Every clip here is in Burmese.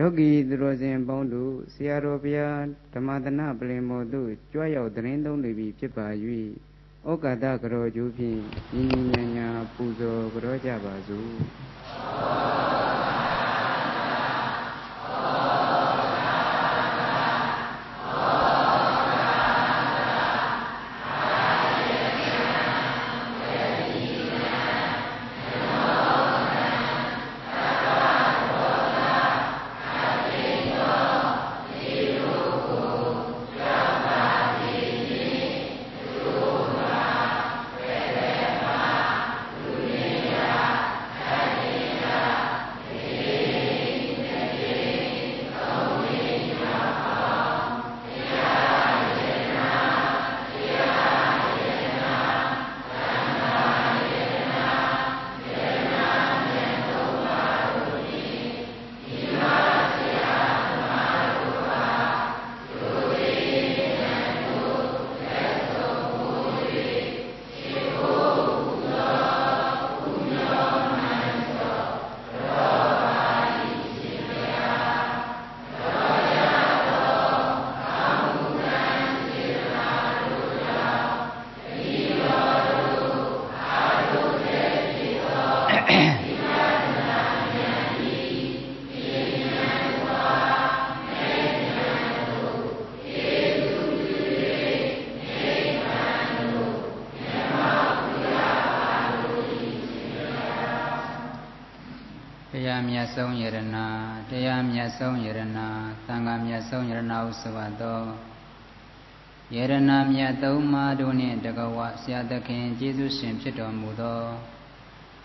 ယောဂီသူတော်စင်ပေါင်းတို့ဆရာတော်ဘုရားဓမ္မသနပလင်မော်တို့ကြွရောက်သတင်းသုံးနေပြီဖြစ်ပါ၍ဩကာသကရောကျိုးဖြင့်ညီညီညာညာပူဇော်ကြရောကြပါစို့ ဆုံးယရနာတရားမြတ်ဆုံးယရနာသံဃာမြတ်ဆုံးယရနာဟုဆိုပါသောယရနာမြတ်သုံးပါးတို့နှင့်တကဝဆရာသခင်ကျေးဇူးရှင်ဖြစ်တော်မူသော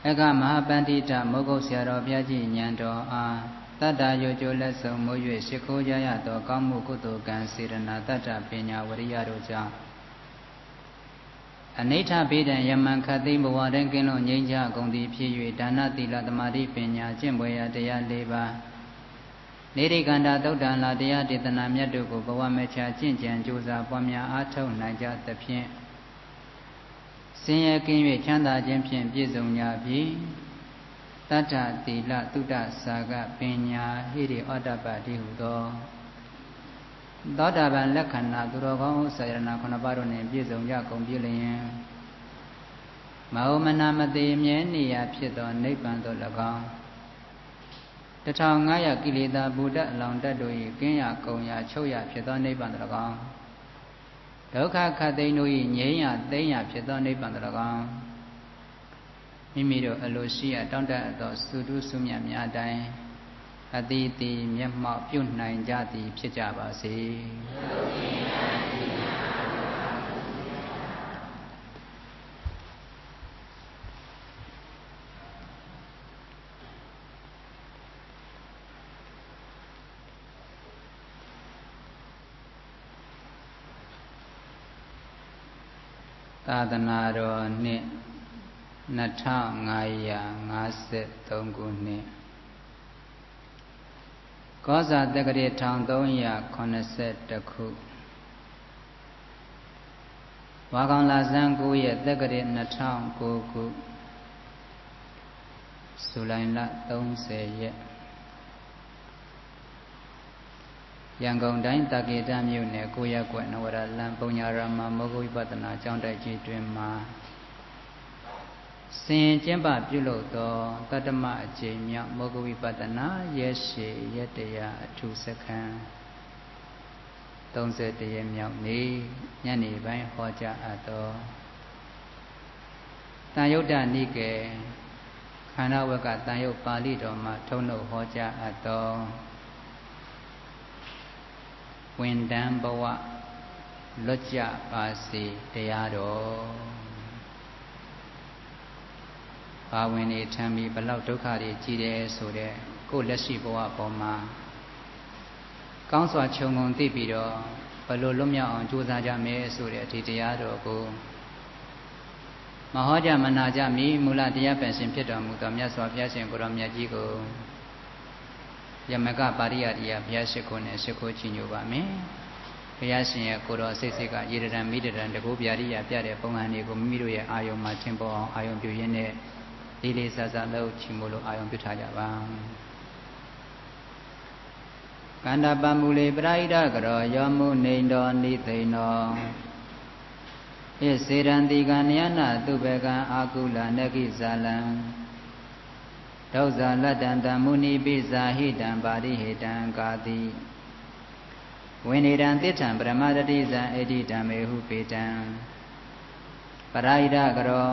အကမဟာပန္တိတမုဂုတ်ဆရာတော်ဘုရားကြီးဉာဏ်တော်အားတတ္တရောကျိုးလက်ဆုံးမိုး၍ရှိခိုးကြရသောကောင်းမှုကုသိုလ်ကံစေရနာတတ္တပညာဝရိယတို့ကြောင့် အနိဋ္ဌဘေဒံယမံခတ်သိဘဝတည်းကင်းလို့ငြိမ်းချကုန်သည်ဖြစ်၍ဒါနသီလသမာဓိပညာကျင့်ပွဲရာတရား၄ပါးနေရိကန္တာသုတ်တံလာတရားဒေသနာမြတ်တို့ကိုဘဝမချကျင့်ကြံကြိုးစားပွားများအားထုတ်နိုင်ကြသဖြင့်ဆင်းရဲကင်း၍ချမ်းသာခြင်းဖြင့်ပြည့်စုံကြပြီတတ္ထသီလသုတ္တစာကပညာဟိရိဩတ္တပတိဟုသော သောတာပန်လက္ခဏာသူတော်ကောင်းဥစ္စာရဏခုနှစ်ပါးတို့နှင့်ပြည့်စုံကြကုန်ပြီလျင်မဟုမနာမသေးမြဲနေရာဖြစ်သောနိဗ္ဗာန်သို့၎င်း1500ကိလေသာဘုဒ္ဓအလောင်တတ်တို့၏ကင်းရကုံရချုပ်ရဖြစ်သောနိဗ္ဗာန်သို့၎င်းဒုက္ခခတ်သိမ်းတို့၏ငြိမ်းရသိမ်းရဖြစ်သောနိဗ္ဗာန်သို့၎င်းမိမိတို့အလိုရှိရတောင့်တသောသုတုစုမြတ်များအတိုင်း အတိတိမျက်မှောက်ပြုနိုင်ကြသည်ဖြစ်ကြပါစေသာသနာတော်နှစ်2553ခုနှစ် ကောဇာတက္ကရာ1382ခုဝါကောင်လာဇန်9ရက်တက္ကရာ2009ခုဇူလိုင်လ30ရက်ရန်ကုန်တိုင်းတာကေတမြို့နယ်ကိုရက်ကွယ်နဝရလံပုံညာရမမောဂဝိပဿနာကျောင်းတိုက်ကြီးတွင်မှာ စင်ကျင့်ပပြုလုပ်သောတတ္တမအကျိန်မြောက်မောဂဝိပဿနာရက်ရှည်ရက်တရာအထူးစခန်း30ရက်မြောက်နေ့ညနေပိုင်းဟောကြားအပ်သောတန်ယုတ်တနိကေခန္ဓာဝကတန်ယုတ်ပါဠိတော်မှာထုံးလို့ဟောကြားအပ်သောဝင်တန်းဘဝလွတ်ကြပါစေတရားတော် ဘာဝင်နေထမ်းပြီးဘလောက်ဒုက္ခတွေကြီးတယ်ဆိုတဲ့ကိုယ်လက်ရှိဘဝပေါ်မှာကောင်းစွာခြုံငုံသိပြီးတော့ဘလို့လွတ်မြောက်အောင်ကြိုးစားကြမယ်ဆိုတဲ့အထည်တရားတော်ကိုမဟောကြမနာကြမီမူလတရားပင်ရှင်ဖြစ်တော်မူသောမြတ်စွာဘုရားရှင်ကိုရောမြတ်ကြီးကိုယမကပါရိယတရားဘုရားရှိခိုးနဲ့ရှိခိုးချီးညိုပါမယ်ဘုရားရှင်ရဲ့ကိုတော်စိတ်စိတ်ကရေတရံမိတရံတကူဗျာရိယပြတဲ့ပုံဟန်တွေကိုမိမိတို့ရဲ့အာယုံမှာထင်ပေါ်အောင်အာယုံပြုရင်းနဲ့ လေးလေးစားစားလှုပ်ချီမို့လို့အာယုံပြုထားကြပါကန္တပမူလေပရိဒကရောယောမှုနေတော်နိသိဏောဣစေရန်တိကနယနာသူဘေကံအာကုလနကိဇာလံဒုဇာလတ္တံတမုနိပိဇာဟိတံပါရိဟိတံကာတိဝိနေတံတိဋ္ဌံပရမတတိဇံအဋ္ဌိတံမေဟုပေတံ ပရိဒကရော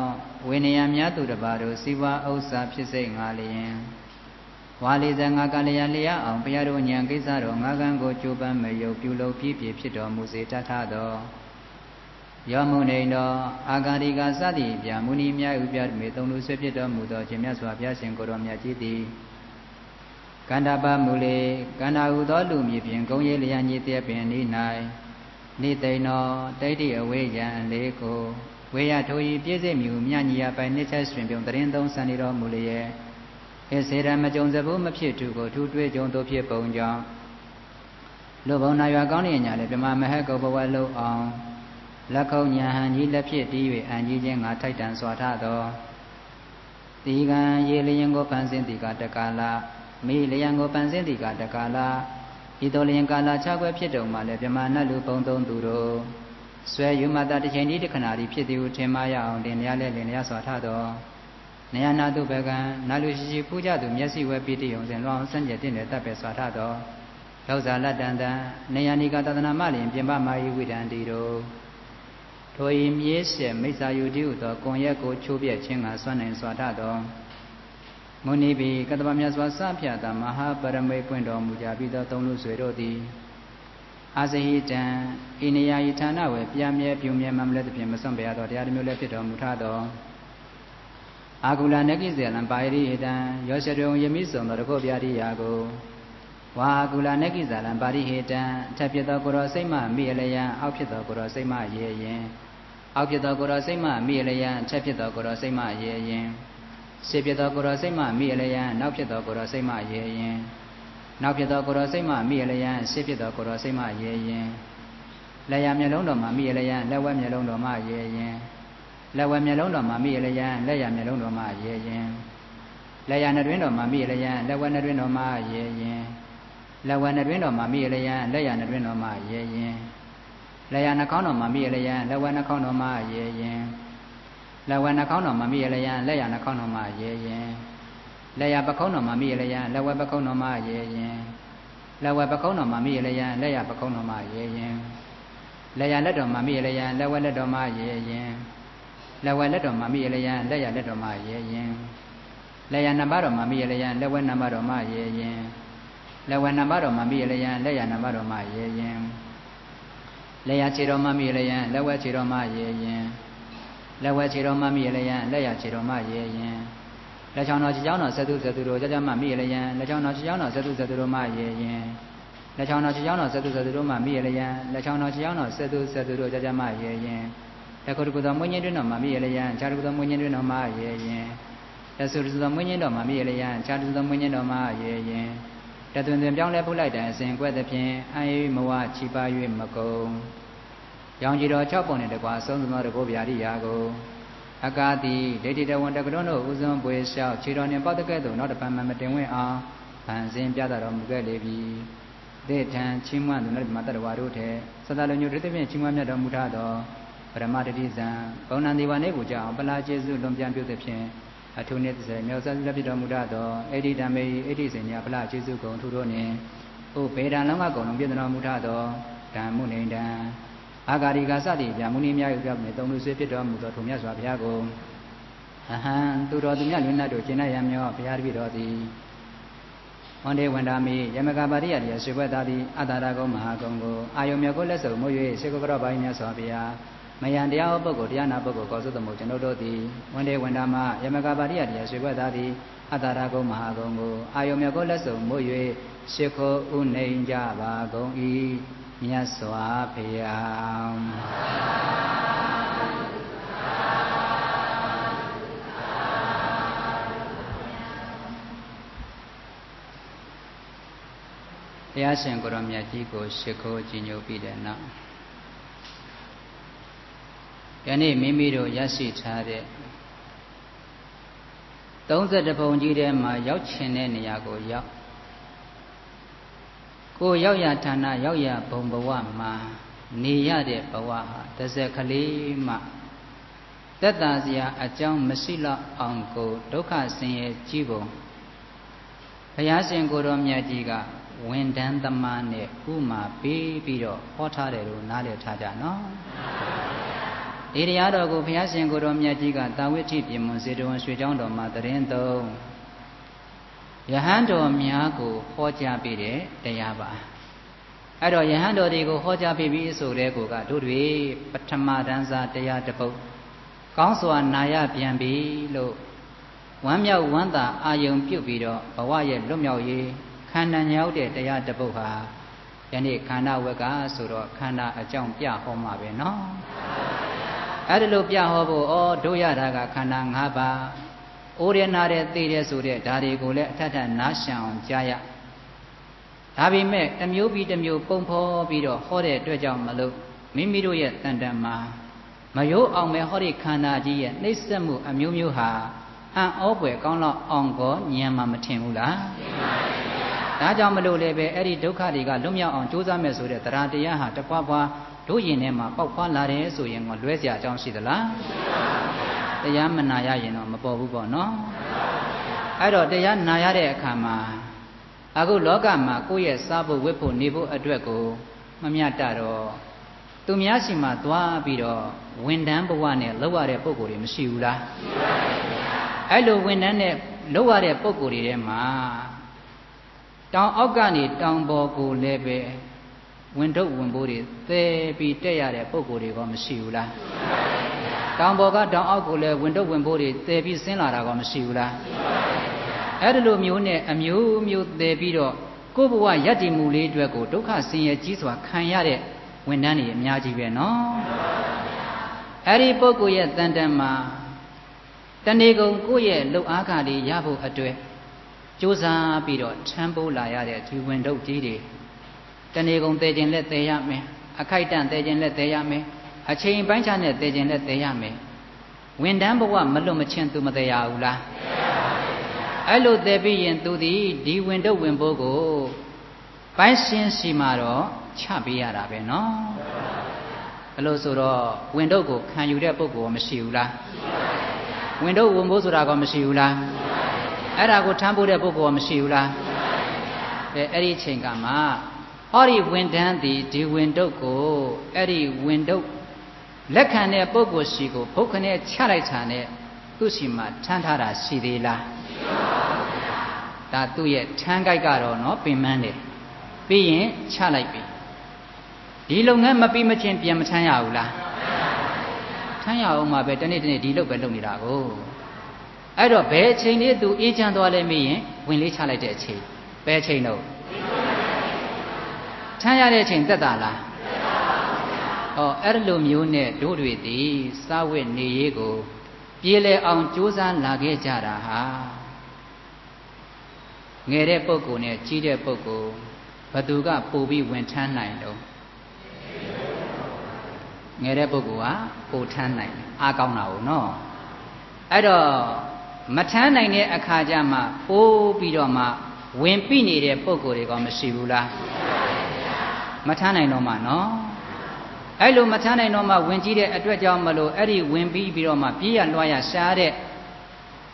ဝိနယများသူတပါတို့စီဝါဥစ္စာဖြစ်စိတ်ငါလျင်ဝါလီဇငါကလျာလျာအောင်ဘုရားတို့ဉာဏ်ကိစ္စတော်ငါကံကိုကြိုးပမ်းမယုတ်ပြုလုပ်ပြည့်ပြည့်ဖြစ်တော်မူစေတတ်သောယောမုန်နေတော်အာဂါရိကစသည်ပြမုနီမြတ်ဥပြမေသုံးလူဆွေဖြစ်တော်မူသောခြင်းမြတ်စွာဘုရားရှင်ကိုတော်မြတ်ကြီးသည်ကန္တာပမူလေကန္တာဟုသောလူမြည်ဖြင့်ဂုံရည်လျာညည်တဲ့ပင်ဤ၌နိသိဏောတိဋ္ဌိအဝေယံလေးကို ဝေယထိုဤပြည့်စုံမြူမြညီယပိုင်နှစ်ချက်ရှင်ပြုံတရင်သုံးဆန်နေတော်မူလျက်ဟေစေရမကြုံစဘူးမဖြစ်သူကိုထူတွေးကြုံတို့ဖြစ်ပုံကြောင့်လူဘုံနာရွာကောင်းနေညာလေပြမမဟကုဘဝလုံးအောင်လက်ခုံညာဟန်ကြီးလက်ဖြစ်တီး၍အန်ကြီးချင်းငါထိုက်တန်စွာထသောတီကံရေလျင်ကိုပန်းစင်းတီကတကာလမိလျံကိုပန်းစင်းတီကတကာလဤတော်လျင်ကာလခြားခွဲဖြစ်တုံမှလည်းပြမနတ်လူပုံသုံးသူတို့ ဆွဲယူမတာတစ်ချိန်ဒီတစ်ခဏဒီဖြစ်သည်ဟုထင်မှရအောင်တင်ရလဲလင်ရစွာထသောနေယနာတုဘကံနာလူရှိရှိပူကြသူမျက်စိဝဲပိတိယုံစဉ်လောင်းဆန့်ကျက်တင့်တဲ့တပ်ပဲစွာထသောရောက်စာလတ္တန်တံနေယနိကသဒနာမလင်ပြင်ပမာယိဝိဒံတီတို့ထိုဤမြေးရှေမိစ္ဆာယုတိဟုသောကွန်ရက်ကိုချိုးပြက်ခြင်းကစွမ်းနိုင်စွာထသောမုနိဘိကတ္တဗမြတ်စွာစဖြတ်တာမဟာပရမေပွင့်တော်မူကြပြီးသောသုံးလူဆွေတို့သည် အာဇဟိတံဣနယဤဌာနဝေပြမြဲပြုမြဲမှမလဲသဖြင့်မစွန့်ပေရသောတရားတစ်မျိုးလည်းဖြစ်တော်မူထသောအာကုလနကိစေလံပါရိဟိတံယောရှတုံယမိစုံသောတကုတ်ပြရိယာကိုဝါကုလနကိဇာလံပါရိဟိတံအထက်ဖြစ်သောကိုရောစိတ်မှမိအလယံအောက်ဖြစ်သောကိုရောစိတ်မှရေရင်အောက်ဖြစ်သောကိုရောစိတ်မှမိအလယံအထက်ဖြစ်သောကိုရောစိတ်မှရေရင်ရှေ့ဖြစ်သောကိုရောစိတ်မှမိအလယံနောက်ဖြစ်သောကိုရောစိတ်မှရေရင် နောက်ဖြစ်သောကိုရောစိတ်မှမိအလယံရှေ့ဖြစ်သောကိုရောစိတ်မှရေရင်လက်ရမျက်လုံးတော်မှာမိအလယံလက်ဝဲမျက်လုံးတော်မှာရေရင်လက်ဝဲမျက်လုံးတော်မှာမိအလယံလက်ရမျက်လုံးတော်မှာရေရင်လက်ရနှတွင်းတော်မှာမိအလယံလက်ဝဲနှတွင်းတော်မှာရေရင်လက်ဝဲနှတွင်းတော်မှာမိအလယံလက်ရနှတွင်းတော်မှာရေရင်လက်ရနှာခေါင်းတော်မှာမိအလယံလက်ဝဲနှာခေါင်းတော်မှာရေရင်လက်ဝဲနှာခေါင်းတော်မှာမိအလယံလက်ရနှာခေါင်းတော်မှာရေရင် လက်ရပခုံးတော်မှာမိအလယံလက်ဝဲပခုံးတော်မှာရေရင်လက်ဝဲပခုံးတော်မှာမိအလယံလက်ရပခုံးတော်မှာရေရင်လက်ရလက်တော်မှာမိအလယံလက်ဝဲလက်တော်မှာရေရင်လက်ဝဲလက်တော်မှာမိအလယံလက်ရလက်တော်မှာရေရင်လက်ရနံပါတ်တော်မှာမိအလယံလက်ဝဲနံပါတ်တော်မှာရေရင်လက်ဝဲနံပါတ်တော်မှာမိလျံလက်ရနံပါတ်တော်မှာရေရင်လက်ရခြေတော်မှာမိလျံလက်ဝဲခြေတော်မှာရေရင်လက်ဝဲခြေတော်မှာမိလျံလက်ရခြေတော်မှာရေရင် လက်ချောင်းတော်ခြေချောင်းတော်သတုသတုတို့ကြကြမှမိလျံလက်ချောင်းတော်ခြေချောင်းတော်သတုသတုတို့မှာရေရင်လက်ချောင်းတော်ခြေချောင်းတော်သတုသတုတို့မှာမိလျံလက်ချောင်းတော်ခြေချောင်းတော်သတုသတုတို့ကြကြမှရေရင်လက်ကုတ်ကုသောမွေးညင်းတွင်တော်မှာမိလျံခြားကုသောမွေးညင်းတွင်တော်မှာရေရင်လက်စုသောမွေးညင်းတော်မှာမိလျံခြားသောမွေးညင်းတော်မှာရေရင်တသွင်သွင်ပြောင်းလဲဖုတ်လိုက်တဲ့အစဉ်ကွက်သဖြင့်အံ၍မဝချီပါ၍မကုံရောင်ကြီးတော်6ပုံနဲ့တကွာအဆုံးသမောတကောဗျာရိယာကို အကာတိဒိဋ္ဌိတဝံတကရုံတို့ဥစွန်ပွေလျှောက်ခြေတော်နှင့်ပေါက်တကဲ့သို့နောက်တစ်ပံမမတင်ဝင့်အောင်ဗန်စင်ပြသတော်မူခဲ့လေပြီသေထံချီးမွမ်းသူနဲ့မတ္တဝါတို့ထဲသတ္တလုံညုဒိဋ္ဌိဖြင့်ချီးမွမ်းမြတ်တော်မူထသောပရမတတိဇံဘုံနန္ဒီဝါနေကိုကြောင့်ပလာကျေစုလွန်ပြန်ပြုသဖြင့်အထုနှစ်30မြောက်ဆက်လက်ပြတော်မူတတ်သောအေဒီဓမ္မေအေဒီစင်ညာဖလားကျေစုကုံထူတို့နှင့်ဥဘေဒံလောကကုံလုံးပြည့်တော်မူတတ်သောဓမ္မုနေတံ အာဂါရိကစသည်ဗျာမုနိများ၏ပြောင်းနေသုံးလူဆွေဖြစ်တော်မူသောထုံမြတ်စွာဘုရားကိုအဟံသူတော်သူမြတ်လွင်တ်တို့ကျင့်ရရမြောဘုရားတပည့်တော်သည်ဝန္ဒေဝန္တာမိယမကပါရိယတိရွှေဘွက်သားသည်အတ္တရာကုံမဟာကုံကိုအာယုံမြတ်ကိုလက်စုံမို့၍စေကုကရောပိုင်းမြတ်စွာဘုရားမယံတရားဟောပုဂ္ဂိုလ်တရားနာပုဂ္ဂိုလ်ကောသုတမို့ကျွန်ုပ်တို့သည်ဝန်ဒေဝန်တာမယမကပါရိယတရားရွှေဘွက်သားသည်အတ္တရာကုံမဟာကုံကိုအာယုံမြတ်ကိုလက်စုံမို့၍ရှ िख ိုဥနေကြပါကုန်၏ မြတ်စွာဘုရားတရားရှင်ကိုရောမြတ်ကြီးကိုရှ िख ိုကြည်ညိုပြီးတဲ့နောက်ယနေ့မိမိတို့ရရှိထားတဲ့32ပုံကြီးထဲမှာရောက်ချင်တဲ့နေရာကိုရောက် ကိုရောက်ရဌာနရောက်ရဘုံဘဝမှာနေရတဲ့ဘဝဟာတစ်စက်ကလေးမှတက်တာစရာအကြောင်းမရှိတော့အောင်ကိုဒုက္ခဆင်းရဲကြီးပုံဘုရားရှင်ကိုတော်မြတ်ကြီးကဝန်တန်းသမားနဲ့ဥမာပေးပြီးတော့ဟောထားတယ်လို့နားလည်ထားကြနော်ဒီတရားတော်ကိုဘုရားရှင်ကိုတော်မြတ်ကြီးကတာဝိဋ္ဌိပြမွန်စေတဝန်ရွှေကျောင်းတော်မှာတရင်သုံး ယဟန်တော်များကိုဟောကြားပေးတဲ့တရားပါအဲ့တော့ယဟန်တော်တွေကိုဟောကြားပေးပြီးဆိုတဲ့ကိုကတို့တွေပထမတန်းစာတရားတစ်ပုဒ်ကောင်းစွာနာရပြန်ပြီလို့ဝမ်းမြောက်ဝမ်းသာအာယုံပြုတ်ပြီးတော့ဘဝရဲ့လွတ်မြောက်ရေးခန္ဓာညောက်တဲ့တရားတစ်ပုဒ်ဟာယနေ့ခန္ဓာဝက်ကဆိုတော့ခန္ဓာအကြောင်းပြဟောမှာပဲเนาะအဲ့ဒါလို့ပြဟောဖို့ဩတို့ရတာကခန္ဓာ၅ပါး အိုးရနာတဲ့သိတဲ့ဆိုတဲ့ဒါတွေကိုလည်းအထက်ထနားရှံအောင်ကြားရဒါပေမဲ့တစ်မျိုးပြီးတစ်မျိုးပုံဖော်ပြီးတော့ဟောတဲ့အတွက်ကြောင့်မလို့မိမိတို့ရဲ့တန်တန်မှာမရိုးအောင်မဲ့ဟောဒီခန္ဓာကြီးရဲ့နှိမ့်ဆက်မှုအမျိုးမျိုးဟာအံ့ဩပွေကောင်းတော့အောင်ကောညံမှာမထင်ဘူးလားထင်ပါဘူးဒါကြောင့်မလို့လည်းပဲအဲ့ဒီဒုက္ခတွေကလွတ်မြောက်အောင်ကြိုးစားမယ်ဆိုတဲ့တရားတရားဟာတပွားပွား တို့ရင်ထဲမှာပေါက်ဖွာလာတယ်ဆိုရင်ကလွဲเสียအကြောင်းရှိသလားတရားမနာရရင်တော့မပေါ်ဘူးပေါ့နော်အဲ့တော့တရားနာရတဲ့အခါမှာအခုလောကမှာကိုယ့်ရဲ့စားဖို့ဝတ်ဖို့နေဖို့အတွက်ကိုမမြတ်တော့သူများရှိမှသွားပြီးတော့ဝန်တန်းဘဝနဲ့လောက်ရတဲ့ပုံကိုယ်တွေမရှိဘူးလားရှိပါဘူးဗျာအဲ့လိုဝန်တန်းနဲ့လောက်ရတဲ့ပုံကိုယ်တွေထဲမှာတောင်အောက်ကနေတောင်ပေါ်ကိုလည်းပဲ ဝင်ထုတ်ဝင်ပိုးတွေသဲပြီးတက်ရတဲ့ပုံကိုယ်တွေကမရှိဘူးလားရှိပါဘူးဗျာတောင်ပေါ်ကတောင်အောက်ကိုလည်းဝင်ထုတ်ဝင်ပိုးတွေသဲပြီးဆင်းလာတာကမရှိဘူးလားရှိပါဘူးဗျာအဲ့ဒီလိုမျိုးနဲ့အမျိုးမျိုးသဲပြီးတော့ကိုယ့်ဘဝယက်တည်မှုလေးအတွက်ကိုဒုက္ခဆင်းရဲကြီးစွာခံရတဲ့ဝန်ထမ်းတွေအများကြီးပဲနော်အဲ့ဒီပုဂ္ဂိုလ်ရဲ့တန်တန်မှာတဏီကုံကိုယ့်ရဲ့လှုပ်အားခါလေးရဖို့အတွက်ကြိုးစားပြီးတော့ထမ်းပိုးလာရတဲ့ဒီဝင်ထုတ်ကြီးတွေ တဏီကုံတည်ခြင်းလက်တည်ရမယ်အခိုက်တန့်တည်ခြင်းလက်တည်ရမယ်အချိန်ပိုင်းခြားနဲ့တည်ခြင်းလက်တည်ရမယ်ဝန်တန်းဘဝမလွတ်မချင်းသူမတည်ရဘူးလားအဲ့လိုတည်ပြီးရင်သူဒီဒီဝင်ထုတ်ဝင်ပိုးကိုပိုင်းရှင်းစီမှာတော့ချပေးရတာပဲเนาะဘယ်လိုဆိုတော့ဝင်တော့ကိုခံယူတဲ့ပုဂ္ဂိုလ်မရှိဘူးလားဝင်တော့ဝင်ဖို့ဆိုတာကမရှိဘူးလားအဲ့ဒါကိုထမ်းဖို့တဲ့ပုဂ္ဂိုလ်မရှိဘူးလားအဲအဲ့ဒီအချိန်ကမှ ဟောဒီဝင်တန်းသည်ဒီဝင်တုတ်ကိုအဲ့ဒီဝင်တုတ်လက်ခံတဲ့ပုဂ္ဂိုလ်စီကိုဘုခနဲ့ချလိုက်တာနဲ့သူ့စီမှာထမ်းထားတာရှိသေးလားရှိပါဘူးဗျာဒါသူ့ရဲ့ထမ်းကြိုက်ကတော့နော်ပင်မန်းတယ်ပြီးရင်ချလိုက်ပြီဒီလုပ်ငန်းမပြီးမချင်းပြန်မထမ်းရဘူးလားထမ်းရအောင်မှာပဲတနေ့တနေ့ဒီလုပ်ပဲလုပ်နေတာကိုအဲ့တော့ဘယ်အချိန်လေးသူအေးချမ်းသွားလဲမေးရင်ဝင်လေးချလိုက်တဲ့အချိန်ဘယ်အချိန်တော့ ထမ်းရတဲ့အချိန်သက်တာလားဩအဲ့လိုမျိုးနဲ့တို့တွေသည်စာဝတ်နေရေးကို ပြေလည်အောင်ကြိုးစားလာခဲ့ကြတာဟာငယ်တဲ့ပုဂ္ဂိုလ်နဲ့ကြီးတဲ့ပုဂ္ဂိုလ်ဘသူကပို့ပြီးဝင်ထမ်းနိုင်တော့ငယ်တဲ့ပုဂ္ဂိုလ်ကပို့ထမ်းနိုင်အားကောင်းတာ ਉਹ နော်အဲ့တော့မထမ်းနိုင်တဲ့အခါကျမှပိုးပြီးတော့မှဝင်ပြနေတဲ့ပုဂ္ဂိုလ်တွေကမရှိဘူးလား မထမ်းနိုင်တော့မှနော်အဲ့လိုမထမ်းနိုင်တော့မှဝင်ကြည့်တဲ့အတွက်ကြောင့်မလို့အဲ့ဒီဝင်ပြီးပြီးတော့မှပြေးရလွှားရရှားတဲ့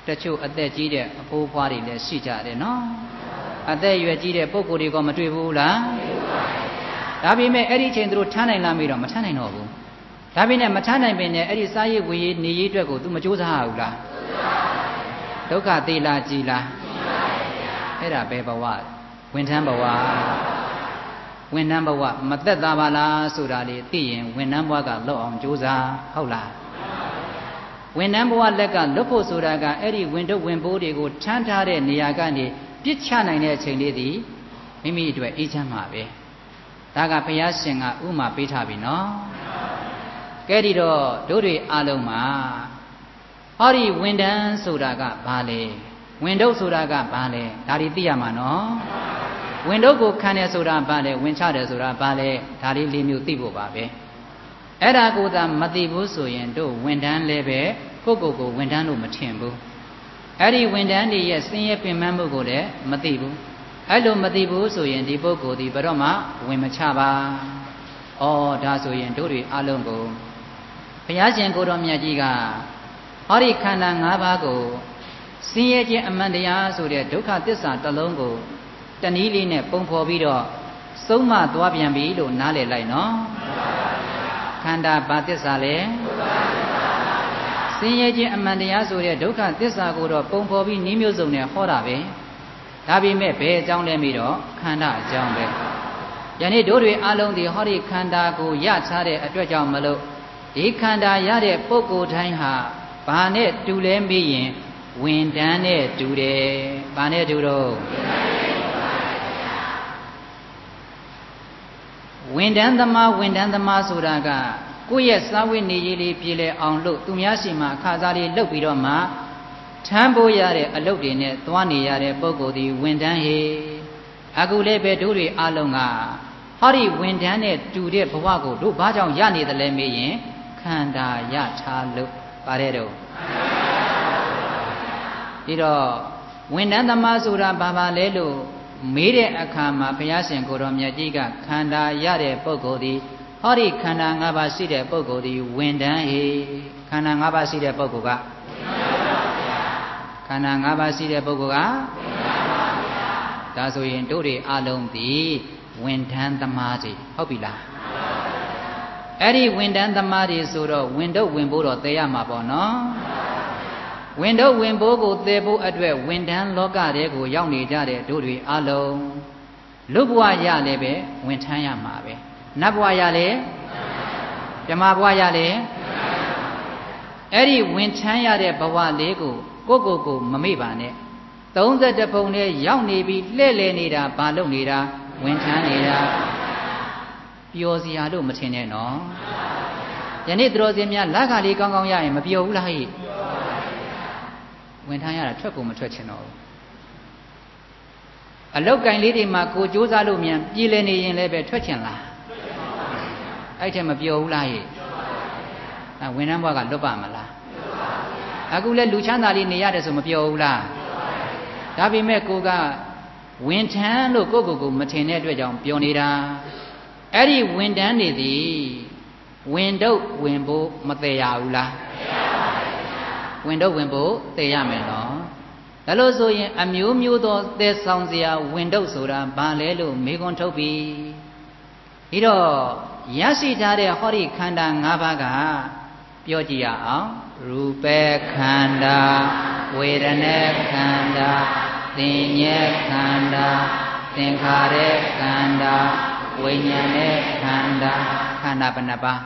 တချို့အသက်ကြီးတဲ့အဖိုးဖွားတွေလည်းရှိကြတယ်နော်အသက်ရွယ်ကြီးတဲ့ပုံကိုယ်တွေကမတွေ့ဘူးလားဒါပေမဲ့အဲ့ဒီချိန်သူတို့ထမ်းနိုင်လားမေးတော့မထမ်းနိုင်တော့ဘူးဒါပေမဲ့မထမ်းနိုင်ပင်နဲ့အဲ့ဒီစားရည်ဝေရည်နေရည်အတွက်ကို तू မကြိုးစားရဘူးလားဒုက္ခသေးလားကြည်လားအဲ့ဒါပဲဘဝဝင်ထမ်းဘဝ ဝင်ထမ်းဘဝမသက်သာပါလားဆိုတာလေးသိရင်ဝင်ထမ်းဘဝကလွတ်အောင်ကြိုးစားဟုတ်လားဝင်ထမ်းဘဝလက်ကလွတ်ဖို့ဆိုတာကအဲ့ဒီဝင်တော့ဝင်ပိုးတွေကိုထမ်းထားတဲ့နေရာကနေပြစ်ချနိုင်တဲ့အချိန်လေးသည်မိမိအတွက်အေးချမ်းမှာပဲဒါကဘုရားရှင်ကဥမာပေးထားပြီနော်ကဲဒီတော့တို့တွေအလုံးမှာဟောဒီဝန်တန်းဆိုတာကဘာလဲဝင်တုပ်ဆိုတာကဘာလဲဒါတွေသိရမှာနော် ဝင်တုပ်ကိုခံတယ်ဆိုတာဘာလဲဝင်ချတယ်ဆိုတာဘာလဲဒါလေးလေးမျိုးသိဖို့ပါပဲအဲ့ဒါကိုသာမသိဘူးဆိုရင်တို့ဝန်တန်းလည်းပဲကိုယ့်ကိုယ်ကိုဝန်တန်းလို့မထင်ဘူးအဲ့ဒီဝန်တန်းတွေရဲ့ဆင်းရဲပင်ပန်းမှုကိုလည်းမသိဘူးအဲ့လိုမသိဘူးဆိုရင်ဒီပုဂ္ဂိုလ်ဒီဘယ်တော့မှဝင်မချပါဩဒါဆိုရင်တို့တွေအလုံးကိုဘုရားရှင်ကိုတော်မြတ်ကြီးကဟောဒီခန္ဓာ၅ပါးကိုဆင်းရဲခြင်းအမှန်တရားဆိုတဲ့ဒုက္ခသစ္စာတစ်လုံးကို တနည်းလေးနဲ့ပုံဖော်ပြီးတော့သုံးမသွားပြန်ပြီလို့နားလည်လိုက်နော်ခန္ဓာဘာသစ္စာလဲဆင်းရဲခြင်းအမှန်တရားဆိုတဲ့ဒုက္ခသစ္စာကိုတော့ပုံဖော်ပြီးနှီးမျိုးစုံနဲ့ဟောတာပဲဒါပေမဲ့ဘယ်အကြောင်းလဲပြီးတော့ခန္ဓာအကြောင်းပဲယနေ့တို့တွေအလုံးဒီဟောဒီခန္ဓာကိုရချတဲ့အတွက်ကြောင့်မလို့ဒီခန္ဓာရတဲ့ပုဂ္ဂိုလ်တိုင်းဟာဘာနဲ့တူလဲမေးရင်ဝင်တန်းနဲ့တူတယ်ဘာနဲ့တူတော့ ဝင်တန်းသမားဝင်တန်းသမားဆိုတာကကိုယ့်ရဲ့စာဝိနေရေးလေးပြည်လဲအောင်လို့သူများရှိမှအခါစားလေးလုပ်ပြီးတော့မှထမ်းဖို့ရတဲ့အလုပ်တွေနဲ့သွားနေရတဲ့ပုဂ္ဂိုလ်ဒီဝင်တန်းဟေအခုလည်းပဲတို့တွေအလုံးကဟောဒီဝင်တန်းနဲ့တူတဲ့ဘဝကိုတို့ဘာကြောင့်ရနေသလဲမေးရင်ခန္ဓာရထားလို့ပါတယ်တော့ဒီတော့ဝင်တန်းသမားဆိုတာဘာပါလဲလို့ မေးတဲ့အခါမှာဘုရားရှင်ကိုတော်မြတ်ကြီးကခန္ဓာရတဲ့ပုဂ္ဂိုလ်ဒီဟောဒီခန္ဓာ၅ပါးရှိတဲ့ပုဂ္ဂိုလ်ဒီဝင်တန်းဟေခန္ဓာ၅ပါးရှိတဲ့ပုဂ္ဂိုလ်ကခန္ဓာ၅ပါးရှိတဲ့ပုဂ္ဂိုလ်ကဒါဆိုရင်တို့တွေအလုံးဒီဝင်တန်းသမားတွေဟုတ်ပြီလားအဲ့ဒီဝင်တန်းသမားတွေဆိုတော့ဝင်တော့ဝင်ဖို့တော့သိရမှာပေါ့နော် ဝင်တော့ဝင်ဖို့ကိုသေဖို့အတွက်ဝင်တန်းလောကတဲကိုရောက်နေကြတဲ့တို့တွေအလုံးလူဘဝရလည်းပဲဝင်ထမ်းရမှာပဲနတ်ဘဝရလည်းဓမ္မဘဝရလည်းအဲ့ဒီဝင်ချမ်းရတဲ့ဘဝလေးကိုကိုကိုကိုမမေ့ပါနဲ့32ပုံနဲ့ရောက်နေပြီးလှဲ့လေနေတာဘာလုပ်နေတာဝင်ချမ်းနေတာပျော်စရာလို့မထင်နဲ့နော်ယနေ့သူတော်စင်များလက်ခါလေးကောင်းကောင်းရရင်မပျော်ဘူးလားဟိ ဝင်ထမ်းရတာထွက်ကုန်မထွက်ချင်တော့ဘူးအလောက်ကင်လေးတွေမှာကိုစူးစမ်းလို့မြန်ပြည်လည်နေရင်လည်းပဲထွက်ချင်လားအဲ့ထက်မပျော်ဘူးလားဟိအဲဝင်နှမ်းဘွားကလွတ်ပါမလားအခုလဲလူချမ်းသာလေးနေရတယ်ဆိုမပျော်ဘူးလားဒါပေမဲ့ကိုကဝင်ထမ်းလို့ကိုကိုကိုမထင်တဲ့အတွက်ကြောင့်ပျော်နေတာအဲ့ဒီဝင်တန်းနေသည်ဝင်တော့ဝင်ဖို့မသေးရဘူးလား ဝင်တော့ဝင်ဖို့သေရမယ်နော်ဒါလို့ဆိုရင် အမျိုးမျိုးသောသေဆောင်စရာဝင်တော့ဆိုတာဘာလဲလို့မေးခွန်းထုတ်ပြီဒီတော့ရရှိထားတဲ့ဟောဒီခန္ဓာ၅ပါးကပြောကြည့်ရအောင်ရူပခန္ဓာဝေဒနာခန္ဓာသင်ញေခန္ဓာသင်္ခါရခန္ဓာဝိညာဉ်နဲ့ခန္ဓာခန္ဓာဘယ်နှပါး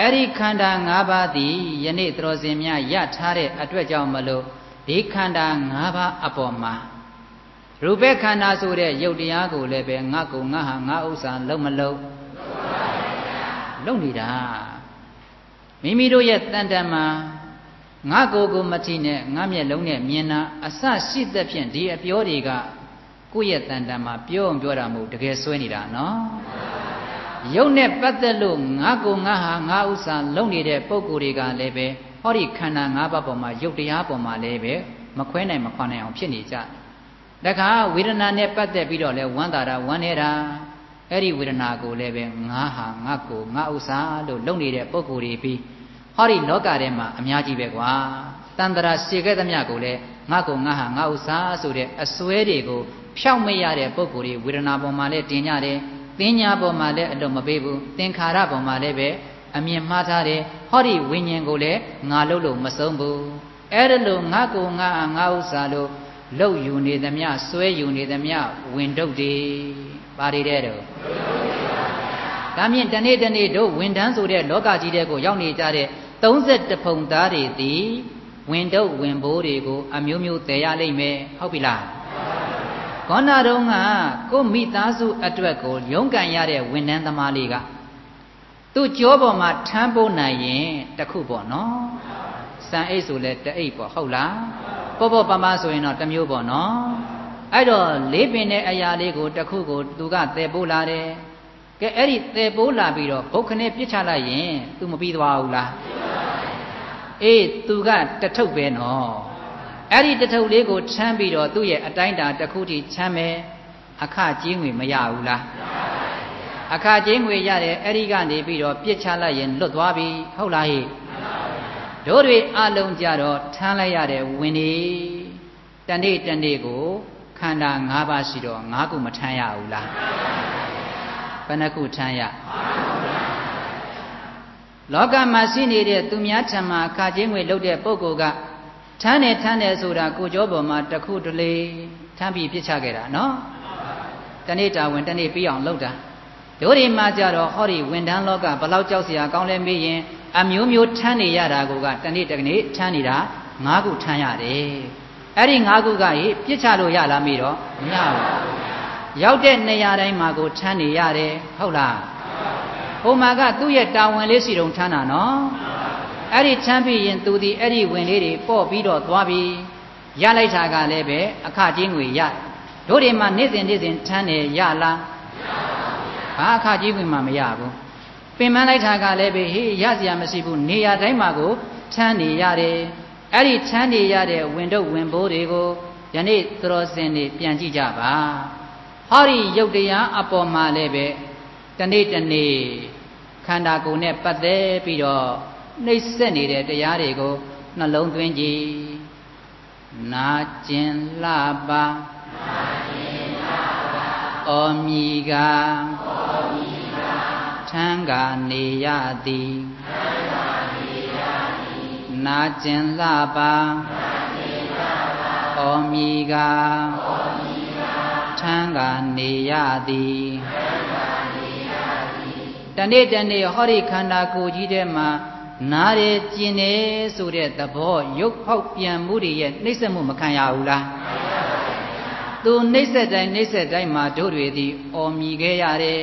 အဲ့ဒီခန္ဓာ၅ပါးသည်ယနေ့သတော်စင်များရထားတဲ့အတွက်ကြောင့်မလို့ဒီခန္ဓာ၅ပါးအပေါ်မှာရူပခန္ဓာဆိုတဲ့ယုတ်တရားကိုလည်းပဲငါကုငါဟာငါဥစ္စာလုံးမလုံးလုံးနေတာမိမိတို့ရဲ့တန်တန်မှာငါကိုယ်ကိုမထိနဲ့ငါမျက်လုံးနဲ့မြင်တာအစရှိသဖြင့်ဒီအပြောတွေကကိုယ့်ရဲ့တန်တန်မှာပြောအောင်ပြောတာမဟုတ်တကယ်ဆွဲနေတာနော် ယုတ်နဲ့ပတ်သက်လို့ငါကိုငါဟာငါဥစ္စာလုံနေတဲ့ပုံကိုယ်တွေကလည်းပဲဟောဒီခန္ဓာ၅ပါးပေါ်မှာယုတ်တရားပေါ်မှာလည်းပဲမခွဲနိုင်မခွာနိုင်အောင်ဖြစ်နေကြတခါဝေဒနာနဲ့ပတ်သက်ပြီးတော့လဲဝမ်းသာတာဝမ်းနေတာအဲ့ဒီဝေဒနာကိုလည်းပဲငါဟာငါကိုငါဥစ္စာလို့လုံနေတဲ့ပုံကိုယ်တွေပြီးဟောဒီလောကထဲမှာအများကြီးပဲကွာတန်တရာရှေခဲ့သမျှကိုလည်းငါကိုငါဟာငါဥစ္စာဆိုတဲ့အစွဲတွေကိုဖြောက်မရတဲ့ပုံကိုယ်တွေဝေဒနာပေါ်မှာလည်းတင်ကြတယ် သင်ညာပေါ်မှာလည်းအလွတ်မပေးဘူးသင်္ခါရပေါ်မှာလည်းပဲအမြင်မှားထားတယ်ဟောဒီဝိညာဉ်ကိုလည်းငါလို့လို့မဆုံးဘူးအဲ့ဒါလို့ငါကိုငါငါဥစ္စာလို့လှုပ်ယူနေသမျှစွဲယူနေသမျှဝင်တုတ်တွေပါရတဲ့တော့ဒါမြင့်တနေ့တနေ့တို့ဝင်တန်းဆိုတဲ့လောကကြီးတဲ့ကိုရောက်နေကြတဲ့32ဖုံသားတွေသည်ဝင်တုတ်ဝင်ဘိုးတွေကိုအမျိုးမျိုးတည်ရလိမ့်မယ်ဟုတ်ပြီလား ခေါဏတုံးကကိုမိသားစုအတွက်ကိုရုန်းကန်ရတဲ့ဝန်ထမ်းသမားလေးကသူ့ကြောပေါ်မှာထမ်းပိုးနိုင်ရင်တခုပေါ့နော်စံအိတ်ဆိုလဲတအိတ်ပေါ့ဟုတ်လားပေါ့ပေါ့ပမဆိုရင်တော့တစ်မျိုးပေါ့နော်အဲ့တော့လေးပင်တဲ့အရာလေးကိုတခုကိုသူကတည်ပိုးလာတယ်ကဲအဲ့ဒီတည်ပိုးလာပြီးတော့ဘုတ်ခနဲ့ပြစ်ချလိုက်ရင် तू မပြီးသွားဘူးလားအေး तू ကတထုပ်ပဲနော် အဲ့ဒီတထုပ်လေးကိုချမ်းပြီးတော့သူ့ရဲ့အတိုင်းတာတစ်ခုထိချမ်းမယ်အခကြီးငွေမရဘူးလားအခကြီးငွေရတယ်အဲ့ဒီကနေပြီးတော့ပြစ်ချလိုက်ရင်လွတ်သွားပြီဟုတ်လားဟိတို့တွေအလုံးကြတော့ထမ်းလိုက်ရတဲ့ဝင်ဒီတနေ့တနေ့ကိုခန္ဓာ၅ပါးရှိတော့၅ခုမထမ်းရဘူးလားဘယ်နှခုထမ်းရလောကမှာရှိနေတဲ့သူများထံမှာအခချင်းငွေလုတ်တဲ့ပုဂ္ဂိုလ်က ထမ်းတယ်ထမ်းတယ်ဆိုတာကိုကျော်ပေါ်မှာတခုတလေထမ်းပြီးပြစ်ချခဲ့တာနော်တနေ့တာဝန်တနေ့ပြီးအောင်လုပ်တာတို့တွေမှကြတော့ဟောဒီဝန်တန်းလောကဘလောက်ကြောက်စရာကောင်းလဲမေးရင်အမျိုးမျိုးထမ်းနေရတာကိုကတနေ့တနေ့ထမ်းနေတာ၅ခုထမ်းရတယ်အဲ့ဒီ၅ခုကရေပြစ်ချလို့ရလားမေးတော့မရဘူးရောက်တဲ့နေရာတိုင်းမှာကိုထမ်းနေရတယ်ဟုတ်လားဟိုမှာကသူ့ရဲ့တာဝန်လေးစီတုံထမ်းတာနော် အဲ့ဒီချမ်းပြီးရင်သူဒီအဲ့ဒီဝင်လေးတွေပေါ့ပြီးတော့သွားပြီရလိုက်တာကလည်းပဲအခချင်းငွေရတို့တွေမှာနေ့စဉ်နေ့စဉ်ထမ်းတယ်ရလားဘာအခကြီးဝင်မှမရဘူးပင်မလိုက်တာကလည်းပဲဟေးရစရာမရှိဘူးနေရာတိုင်းမှာကိုထမ်းနေရတယ်အဲ့ဒီထမ်းနေရတဲ့ဝင်တော့ဝင်ဘိုးတွေကိုယနေ့သရောစင်နေပြန်ကြည့်ကြပါဟောဒီယုတ်တရားအပေါ်မှာလည်းပဲတနေ့တနေ့ခန္ဓာကိုယ်နဲ့ပတ်သက်ပြီးတော့ နှိမ့်ဆက်နေတဲ့တရားတွေကိုနှလုံးသွင်းကြည့်နာကျင်လှပါနာကျင်လှပါဩမီကဩမီကထံကနေရသည်ထံကနေရသည်နာကျင်လှပါနာကျင်လှပါဩမီကဩမီကထံကနေရသည်ထံကနေရသည်တနေ့တနေ့ဟောဒီခန္ဓာကိုယ်ကြီးထဲမှာ နားရကျင်နေဆိုတဲ့သဘောရုပ်ဖောက်ပြန်မှုတွေရဲ့နှိမ့်ဆက်မှုမခံရဘူးလားသူနှိမ့်ဆက်တိုင်းနှိမ့်ဆက်တိုင်းမှာတို့တွေသည်အော်မြည်ခဲ့ရတယ်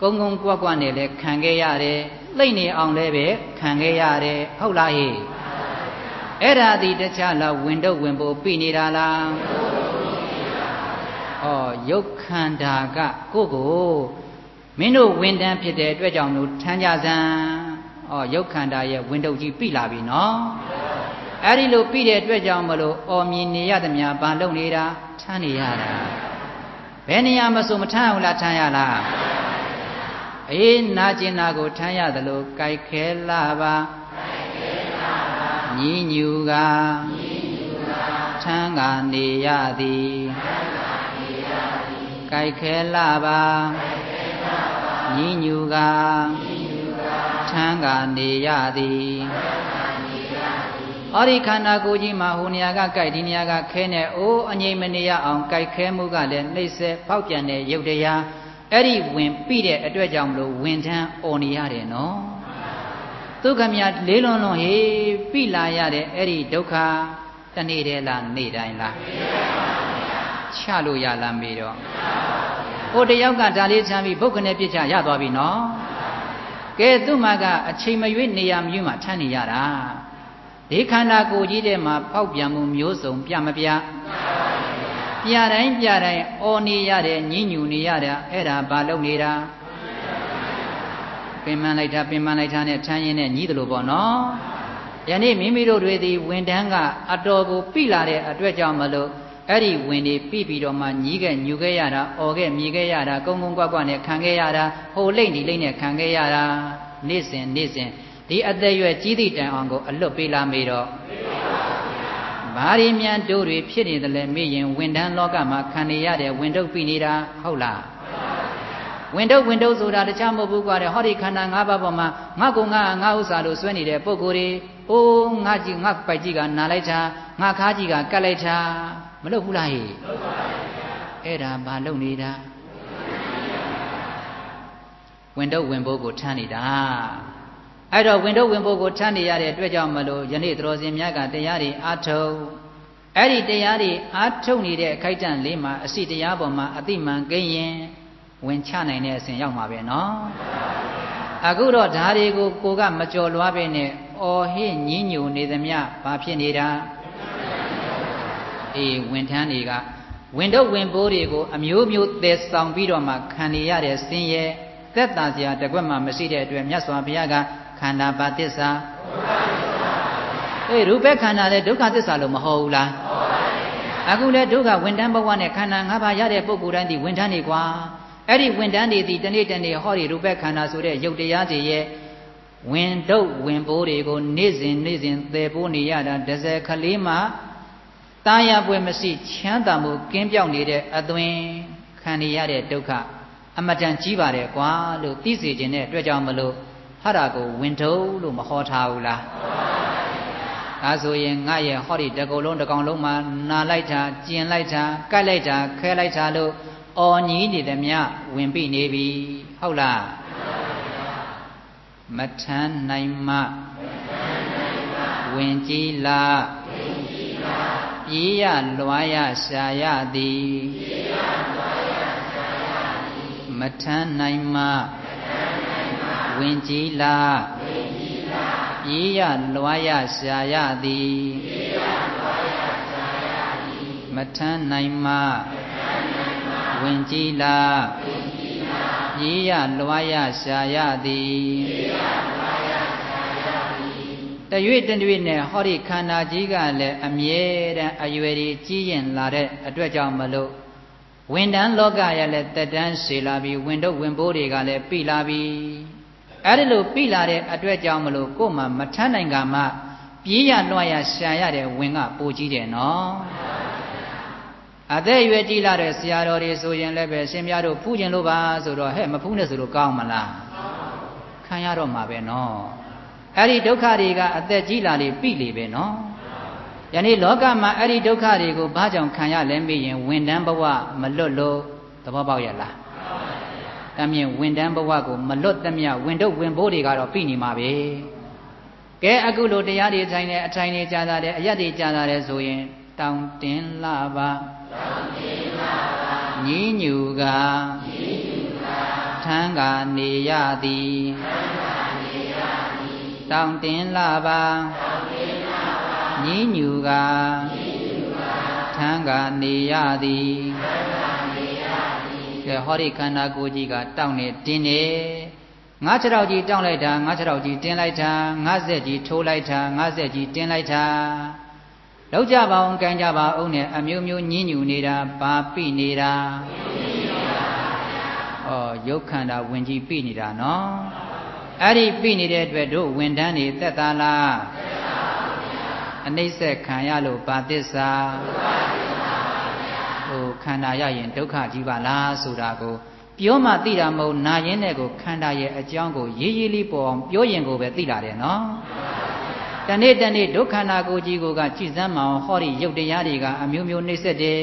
ကုန်းကုန်းကွက်ကွက်နဲ့လည်းခံခဲ့ရတယ်လိမ့်နေအောင်လည်းပဲခံခဲ့ရတယ်ဟုတ်လားဟိအဲ့ဒါဒီတခြားလားဝင်တော့ဝင်ဖို့ပြနေတာလားဩရုပ်ခန္ဓာကကိုယ့်ကိုမင်းတို့ဝင်တန်းဖြစ်တဲ့အတွက်ကြောင့်လို့ထမ်းကြစမ်း ဩရုပ်ခန္ဓာရဲ့ဝင်းတုပ်ကြီးပြီလာပြီနော်အဲ့ဒီလိုပြီတဲ့အတွက်ကြောင့်မလို့အော်မြင်နေရသမျှဘာလုပ်နေတာထမ်းနေရတာဘယ်နေရာမဆိုမထမ်းအောင်လားထမ်းရလားအေးနာကျင်နာကိုထမ်းရသလိုကြိုက်ခဲလာပါညီညူကထမ်းကနေရသည်ကြိုက်ခဲလာပါညီညူက ထမ်းကနေရသည်ဩဒီခန္ဓာကိုယ်ကြီးမှာဟိုနေရာကကြိုက်ဒီနေရာကခဲနေအိုးအငြိမ်မနေရအောင်ကြိုက်ခဲမှုကလည်းနှိမ့်ဆက်ဖောက်ပြန်တဲ့ရုပ်တရားအဲ့ဒီဝင်ပြီးတဲ့အတွက်ကြောင့်မလို့ဝင်ထမ်းអော်နေရတယ်နော်ဒုက္ခမြလေးလွန်လွန်ဟေးပြီလာရတဲ့အဲ့ဒီဒုက္ခတနေ့တည်းလားနေ့တိုင်းလားချလို့ရလားမေးတော့ဟိုတယောက်ကဒါလေးချမ်းပြီးဘုက္ခနဲ့ပြစ်ချရသွားပြီနော် ကဲသူ့မှာကအချိန်မရွေးနေရာမျိုးမှာထမ်းနေရတာဒီခန္ဓာကိုယ်ကြီးထဲမှာပေါက်ပြန်မှုမျိုးစုံပြမပြပြတိုင်းပြတိုင်းအော်နေရတယ်ညှဉ်းညူနေရတာအဲ့ဒါဘာလုပ်နေတာပင်မလိုက်တာပင်မလိုက်တာနဲ့ထမ်းရင်းနဲ့ညီးတယ်လို့ပေါ့နော်ယနေ့မိမိတို့တွေဒီဝန်တန်းကအတော်ကိုပြလာတဲ့အတွက်ကြောင့်မလို့ အဲ့ဒီဝင်နေပြီပြီးတော့မှညီးခဲ့ညူခဲ့ရတာအော်ခဲ့မြည်ခဲ့ရတာကုန်းကုန်းကွက်ကွက်နဲ့ခံခဲ့ရတာဟိုလိမ့်ဒီလိမ့်နဲ့ခံခဲ့ရတာနေ့စဉ်နေ့စဉ်ဒီအသက်ရွယ်ကြီးသည့်တိုင်အောင်ကိုအလွတ်ပေးလာမေတော့ဘာရီမြန်တို့တွေဖြစ်နေတယ်လဲမေ့ရင်ဝန်တန်းလောကမှာခံနေရတဲ့ဝင်တုပ်ပြီးနေတာဟုတ်လားဝင်တုပ်ဝင်တုပ်ဆိုတာတခြားမဟုတ်ဘူးကွာတဲ့ဟောဒီခန္ဓာ၅ပါးပေါ်မှာငါကုငါငါဥစ္စာလို့ဆွဲနေတဲ့ပုံကိုယ်တွေအိုးငါကြီးငါပိုက်ကြီးကနာလိုက်တာငါခါကြီးကကတ်လိုက်တာ မလုပ်ဘူးလားဟိလုပ်ပါပါဗျာအဲ့ဒါဘာလုပ်နေတာဝင်တော့ဝင်ဖို့ကိုထမ်းနေတာအဲ့တော့ဝင်တော့ဝင်ဖို့ကိုထမ်းနေရတဲ့အတွက်ကြောင့်မလို့ယနေ့သတော်စင်များကတရားတွေအာထုတ်အဲ့ဒီတရားတွေအာထုတ်နေတဲ့အခိုက်အတန့်လေးမှာအစီတရားပေါ်မှာအတိမှန်ကိရင်ဝင်ချနိုင်တဲ့အစဉ်ရောက်မှာပဲနော်အခုတော့ဓာတွေကိုကိုကမကြော်လွားပဲနဲ့အော်ဟစ်ညင်းညူနေသမျှဘာဖြစ်နေတာ အေးဝင်ထမ်းတွေကဝင်တော့ဝင်ပိုးတွေကိုအမျိုးမျိုးသယ်ဆောင်ပြီးတော့မှခံနေရတဲ့ဆင်းရဲသက်သာစရာတကွက်မှမရှိတဲ့အတွက်မြတ်စွာဘုရားကခန္ဓာပါသစ္စာအေးရူပခန္ဓာလည်းဒုက္ခသစ္စာလို့မဟုတ်ဘူးလားအခုလဲဒုက္ခဝန်တန်းဘဝနဲ့ခန္ဓာ၅ပါးရတဲ့ပုဂ္ဂိုလ်တိုင်းဒီဝန်တန်းနေကွာအဲ့ဒီဝန်တန်းတွေဒီတနေ့တနေ့ဟောဒီရူပခန္ဓာဆိုတဲ့ရုပ်တရားတွေရဲ့ဝင်တုတ်ဝင်ပိုးတွေကိုနေ့စဉ်နေ့စဉ်သယ်ပိုးနေရတာတစ်စက်ကလေးမှ တာယာပွဲမရှိချမ်းသာမှုကင်းပြောက်နေတဲ့အသွင်ခံနေရတဲ့ဒုက္ခအမတန်ကြီးပါတယ်ကွာလို့သိစေခြင်းတဲ့အတွက်ကြောင့်မလို့ဟာတာကိုဝင်တုတ်လို့မဟောထားဘူးလားဒါဆိုရင်ငါရဲ့ဟောဒီတကုလုံးတကောင်လုံးမှာနာလိုက်တာကျင်လိုက်တာကတ်လိုက်တာခဲလိုက်တာလို့အော်ညီးနေသည်မြဝင်ပြီနေပြီဟုတ်လားမထမ်းနိုင်မှဝင်ကြည်လာ ပြေးရလွားရရှာရသည်မထမ်းနိုင်မှဝင်ကြည်လာပြေးရလွားရရှာရသည်မထမ်းနိုင်မှဝင်ကြည်လာပြေးရလွားရရှာရသည် တရွေ့တရွေ့နဲ့ဟောဒီခန္ဓာကြီးကလည်းအမြဲတမ်းအရွယ်ကြီးကြီးရင်လာတဲ့အတွက်ကြောင့်မလို့ဝင်တန်းလောကရလည်းတက်တန်းရှည်လာပြီးဝင်တော့ဝင်ပိုးတွေကလည်းပြီလာပြီးအဲ့ဒီလိုပြီလာတဲ့အတွက်ကြောင့်မလို့ကို့မှာမထမ်းနိုင်ကမှပြေးရလွှတ်ရရှာရတဲ့ဝင်ကပိုကြီးတယ်နော်အသက်အရွယ်ကြီးလာတဲ့ဆရာတော်တွေဆိုရင်လည်းပဲရှင်များတို့ဖူးကျင်လို့ပါဆိုတော့ဟဲ့မဖူးနဲ့ဆိုလို့ကောင်းမလားခံရတော့မှာပဲနော် အဲ့ဒီဒုက္ခတွေကအသက်ကြီးလာလေပြီလေပဲနော်ယနေ့လောကမှာအဲ့ဒီဒုက္ခတွေကိုဘာကြောင့်ခံရလဲမေးရင်ဝန်တန်းဘဝမလွတ်လို့သဘောပေါက်ရလားတမ်းမြင်ဝန်တန်းဘဝကိုမလွတ်သမျှဝင်တော့ဝင်ဖို့တွေကတော့ပြီနေမှာပဲကဲအခုလိုတရားတွေဆိုင်နေအထိုင်နေကြာတာတယ်အရက်တွေကြာတာတယ်ဆိုရင်တောင်းတင်လာပါတောင်းတင်လာပါညီညူကညီညူကထမ်းကနေရသည်ထမ်းကနေရသည် တောင်းတင်လာပါတောင်းတင်လာပါညီညူကညီညူကထမ်းကနေရသည်ထမ်းကနေရသည်ကဲဟောဒီခန္ဓာကိုယ်ကြီးကတောင်းနေတင်းနေငါးခြေထောက်ကြီးတောင်းလိုက်တာငါးခြေထောက်ကြီးတင်းလိုက်တာငါးဆက်ကြီးထိုးလိုက်တာငါးဆက်ကြီးတင်းလိုက်တာလောက်ကြပါအောင်ကန်ကြပါအောင်နဲ့အမျိုးမျိုးညင်းညူနေတာပါပိနေတာဩရုပ်ခန္ဓာဝင်ကြီးပိနေတာနော် အဲ့ဒီပိနေတဲ့အတွက်တို့ဝင်တန်းနေသက်သာလားသက်သာပါဗျာအနှိမ့်ဆက်ခံရလို့ပါသစ္စာဒုက္ခသစ္စာပါဗျာဟိုခန္ဓာရရင်ဒုက္ခကြီးပါလားဆိုတာကိုပြောမှသိတာမဟုတ်နာရင်တဲ့ကိုခန္ဓာရဲ့အကြောင်းကိုရေးရေးလေးပေါ်အောင်ပြောရင်ကိုပဲသိလာတယ်နော်တနေ့တနေ့ဒုက္ခနာကိုကြီးကိုကကြည်စမ်းမအောင်ဟောဒီရုပ်တရားတွေကအမျိုးမျိုးနှိမ့်ဆက်တယ်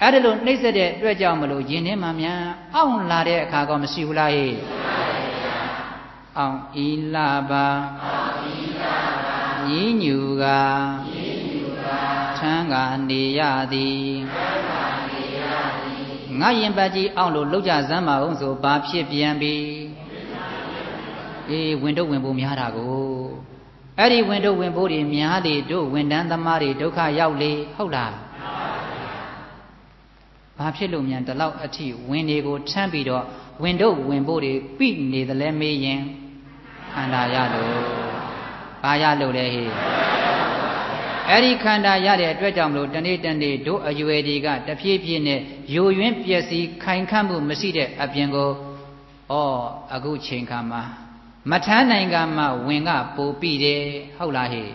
အဲ့ဒါလို့နှိမ့်ဆက်တဲ့အတွက်ကြောင့်မလို့ယင်ထဲမှာများအောင့်လာတဲ့အခါကောမရှိဘူးလားဟဲ့ အောင်ဤလာပါအောင်ဤလာပါညီညူကညီညူကထမ်းကနေရသည်ထမ်းကနေရသည်ငါရင်ပတ်ကြီးအောင်လို့လောက်ကြစမ်းမအောင်ဆိုဘာဖြစ်ပြန်ပြီအေးဝင်တော့ဝင်ဖို့များတာကိုအဲ့ဒီဝင်တို့ဝင်ဖို့တွေများလေတို့ဝန်တန်းသမားတွေဒုက္ခရောက်လေဟုတ်လားဘာဖြစ်လို့မြန်ဒီလောက်အထိဝင်တွေကိုထမ်းပြီးတော့ဝင်တို့ဝင်ဖို့တွေပြိနေတယ်လဲမေးရင် ခန္ဓာရလို့ဘာရလို့လဲဟေးအဲ့ဒီခန္ဓာရတဲ့အတွက်ကြောင့်မလို့တနေ့တနေ့တို့အရွယ်တွေကတဖြည်းဖြည်းနဲ့ယိုယွင်းပျက်စီးခိုင်ခန့်မှုမရှိတဲ့အပြင်ကိုဩအခုချိန်ခါမှာမထမ်းနိုင်ကမှဝင်ကပိုပြီးတယ်ဟုတ်လားဟေ့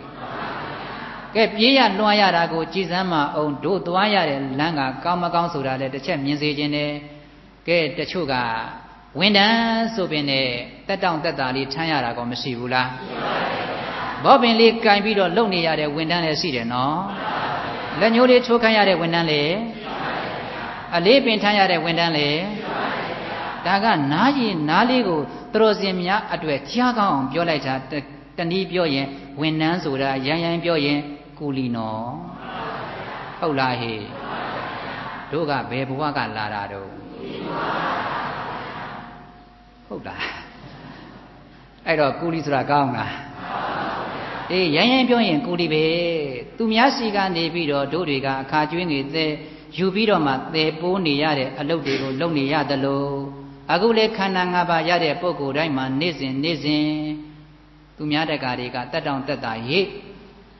ကဲပြေးရလွှမ်းရတာကိုကြည်စမ်းမအောင်တို့သွားရတဲ့လမ်းကကောင်းမကောင်းဆိုတာလည်းတစ်ချက်မြင်စေခြင်းနဲ့ကဲတချို့က ဝင်တန်းဆိုပင်နဲ့တက်တောင့်တက်တာလေးထမ်းရတာကောမရှိဘူးလားရှိပါပါဘောပင်လေးကင်ပြီးတော့လုံနေရတဲ့ဝင်တန်းလည်းရှိတယ်နော်လက်ညှိုးလေးချိုးခိုင်းရတဲ့ဝင်တန်းလည်းအလေးပင်ထမ်းရတဲ့ဝင်တန်းလည်းဒါကနားရင်နားလေးကိုသူတော်စင်များအတွေ့ကြားကောင်းအောင်ပြောလိုက်တာတနည်းပြောရင်ဝန်နှန်းဆိုတာရန်ရန်ပြောရင်ကူလီနော်ဟုတ်လားဟေ့တို့ကဘယ်ဘဝကလာတာတော့ ဟုတ်လားအဲ့တော့ကူလီဆိုတာကောင်းလားအေးရန်ရန်ပြောရင်ကူလီပဲသူများစီကနေပြီးတော့တို့တွေကအခါကျွေးငေတဲ့ယူပြီးတော့မှသေပိုးနေရတဲ့အလုပ်တွေကိုလုပ်နေရသလိုအခုလေခန္ဓာ၅ပါးရတဲ့ပုဂ္ဂိုလ်တိုင်းမှာနေ့စဉ်နေ့စဉ်သူများတက္ကာတွေကတက်တောင်တက်တာရိ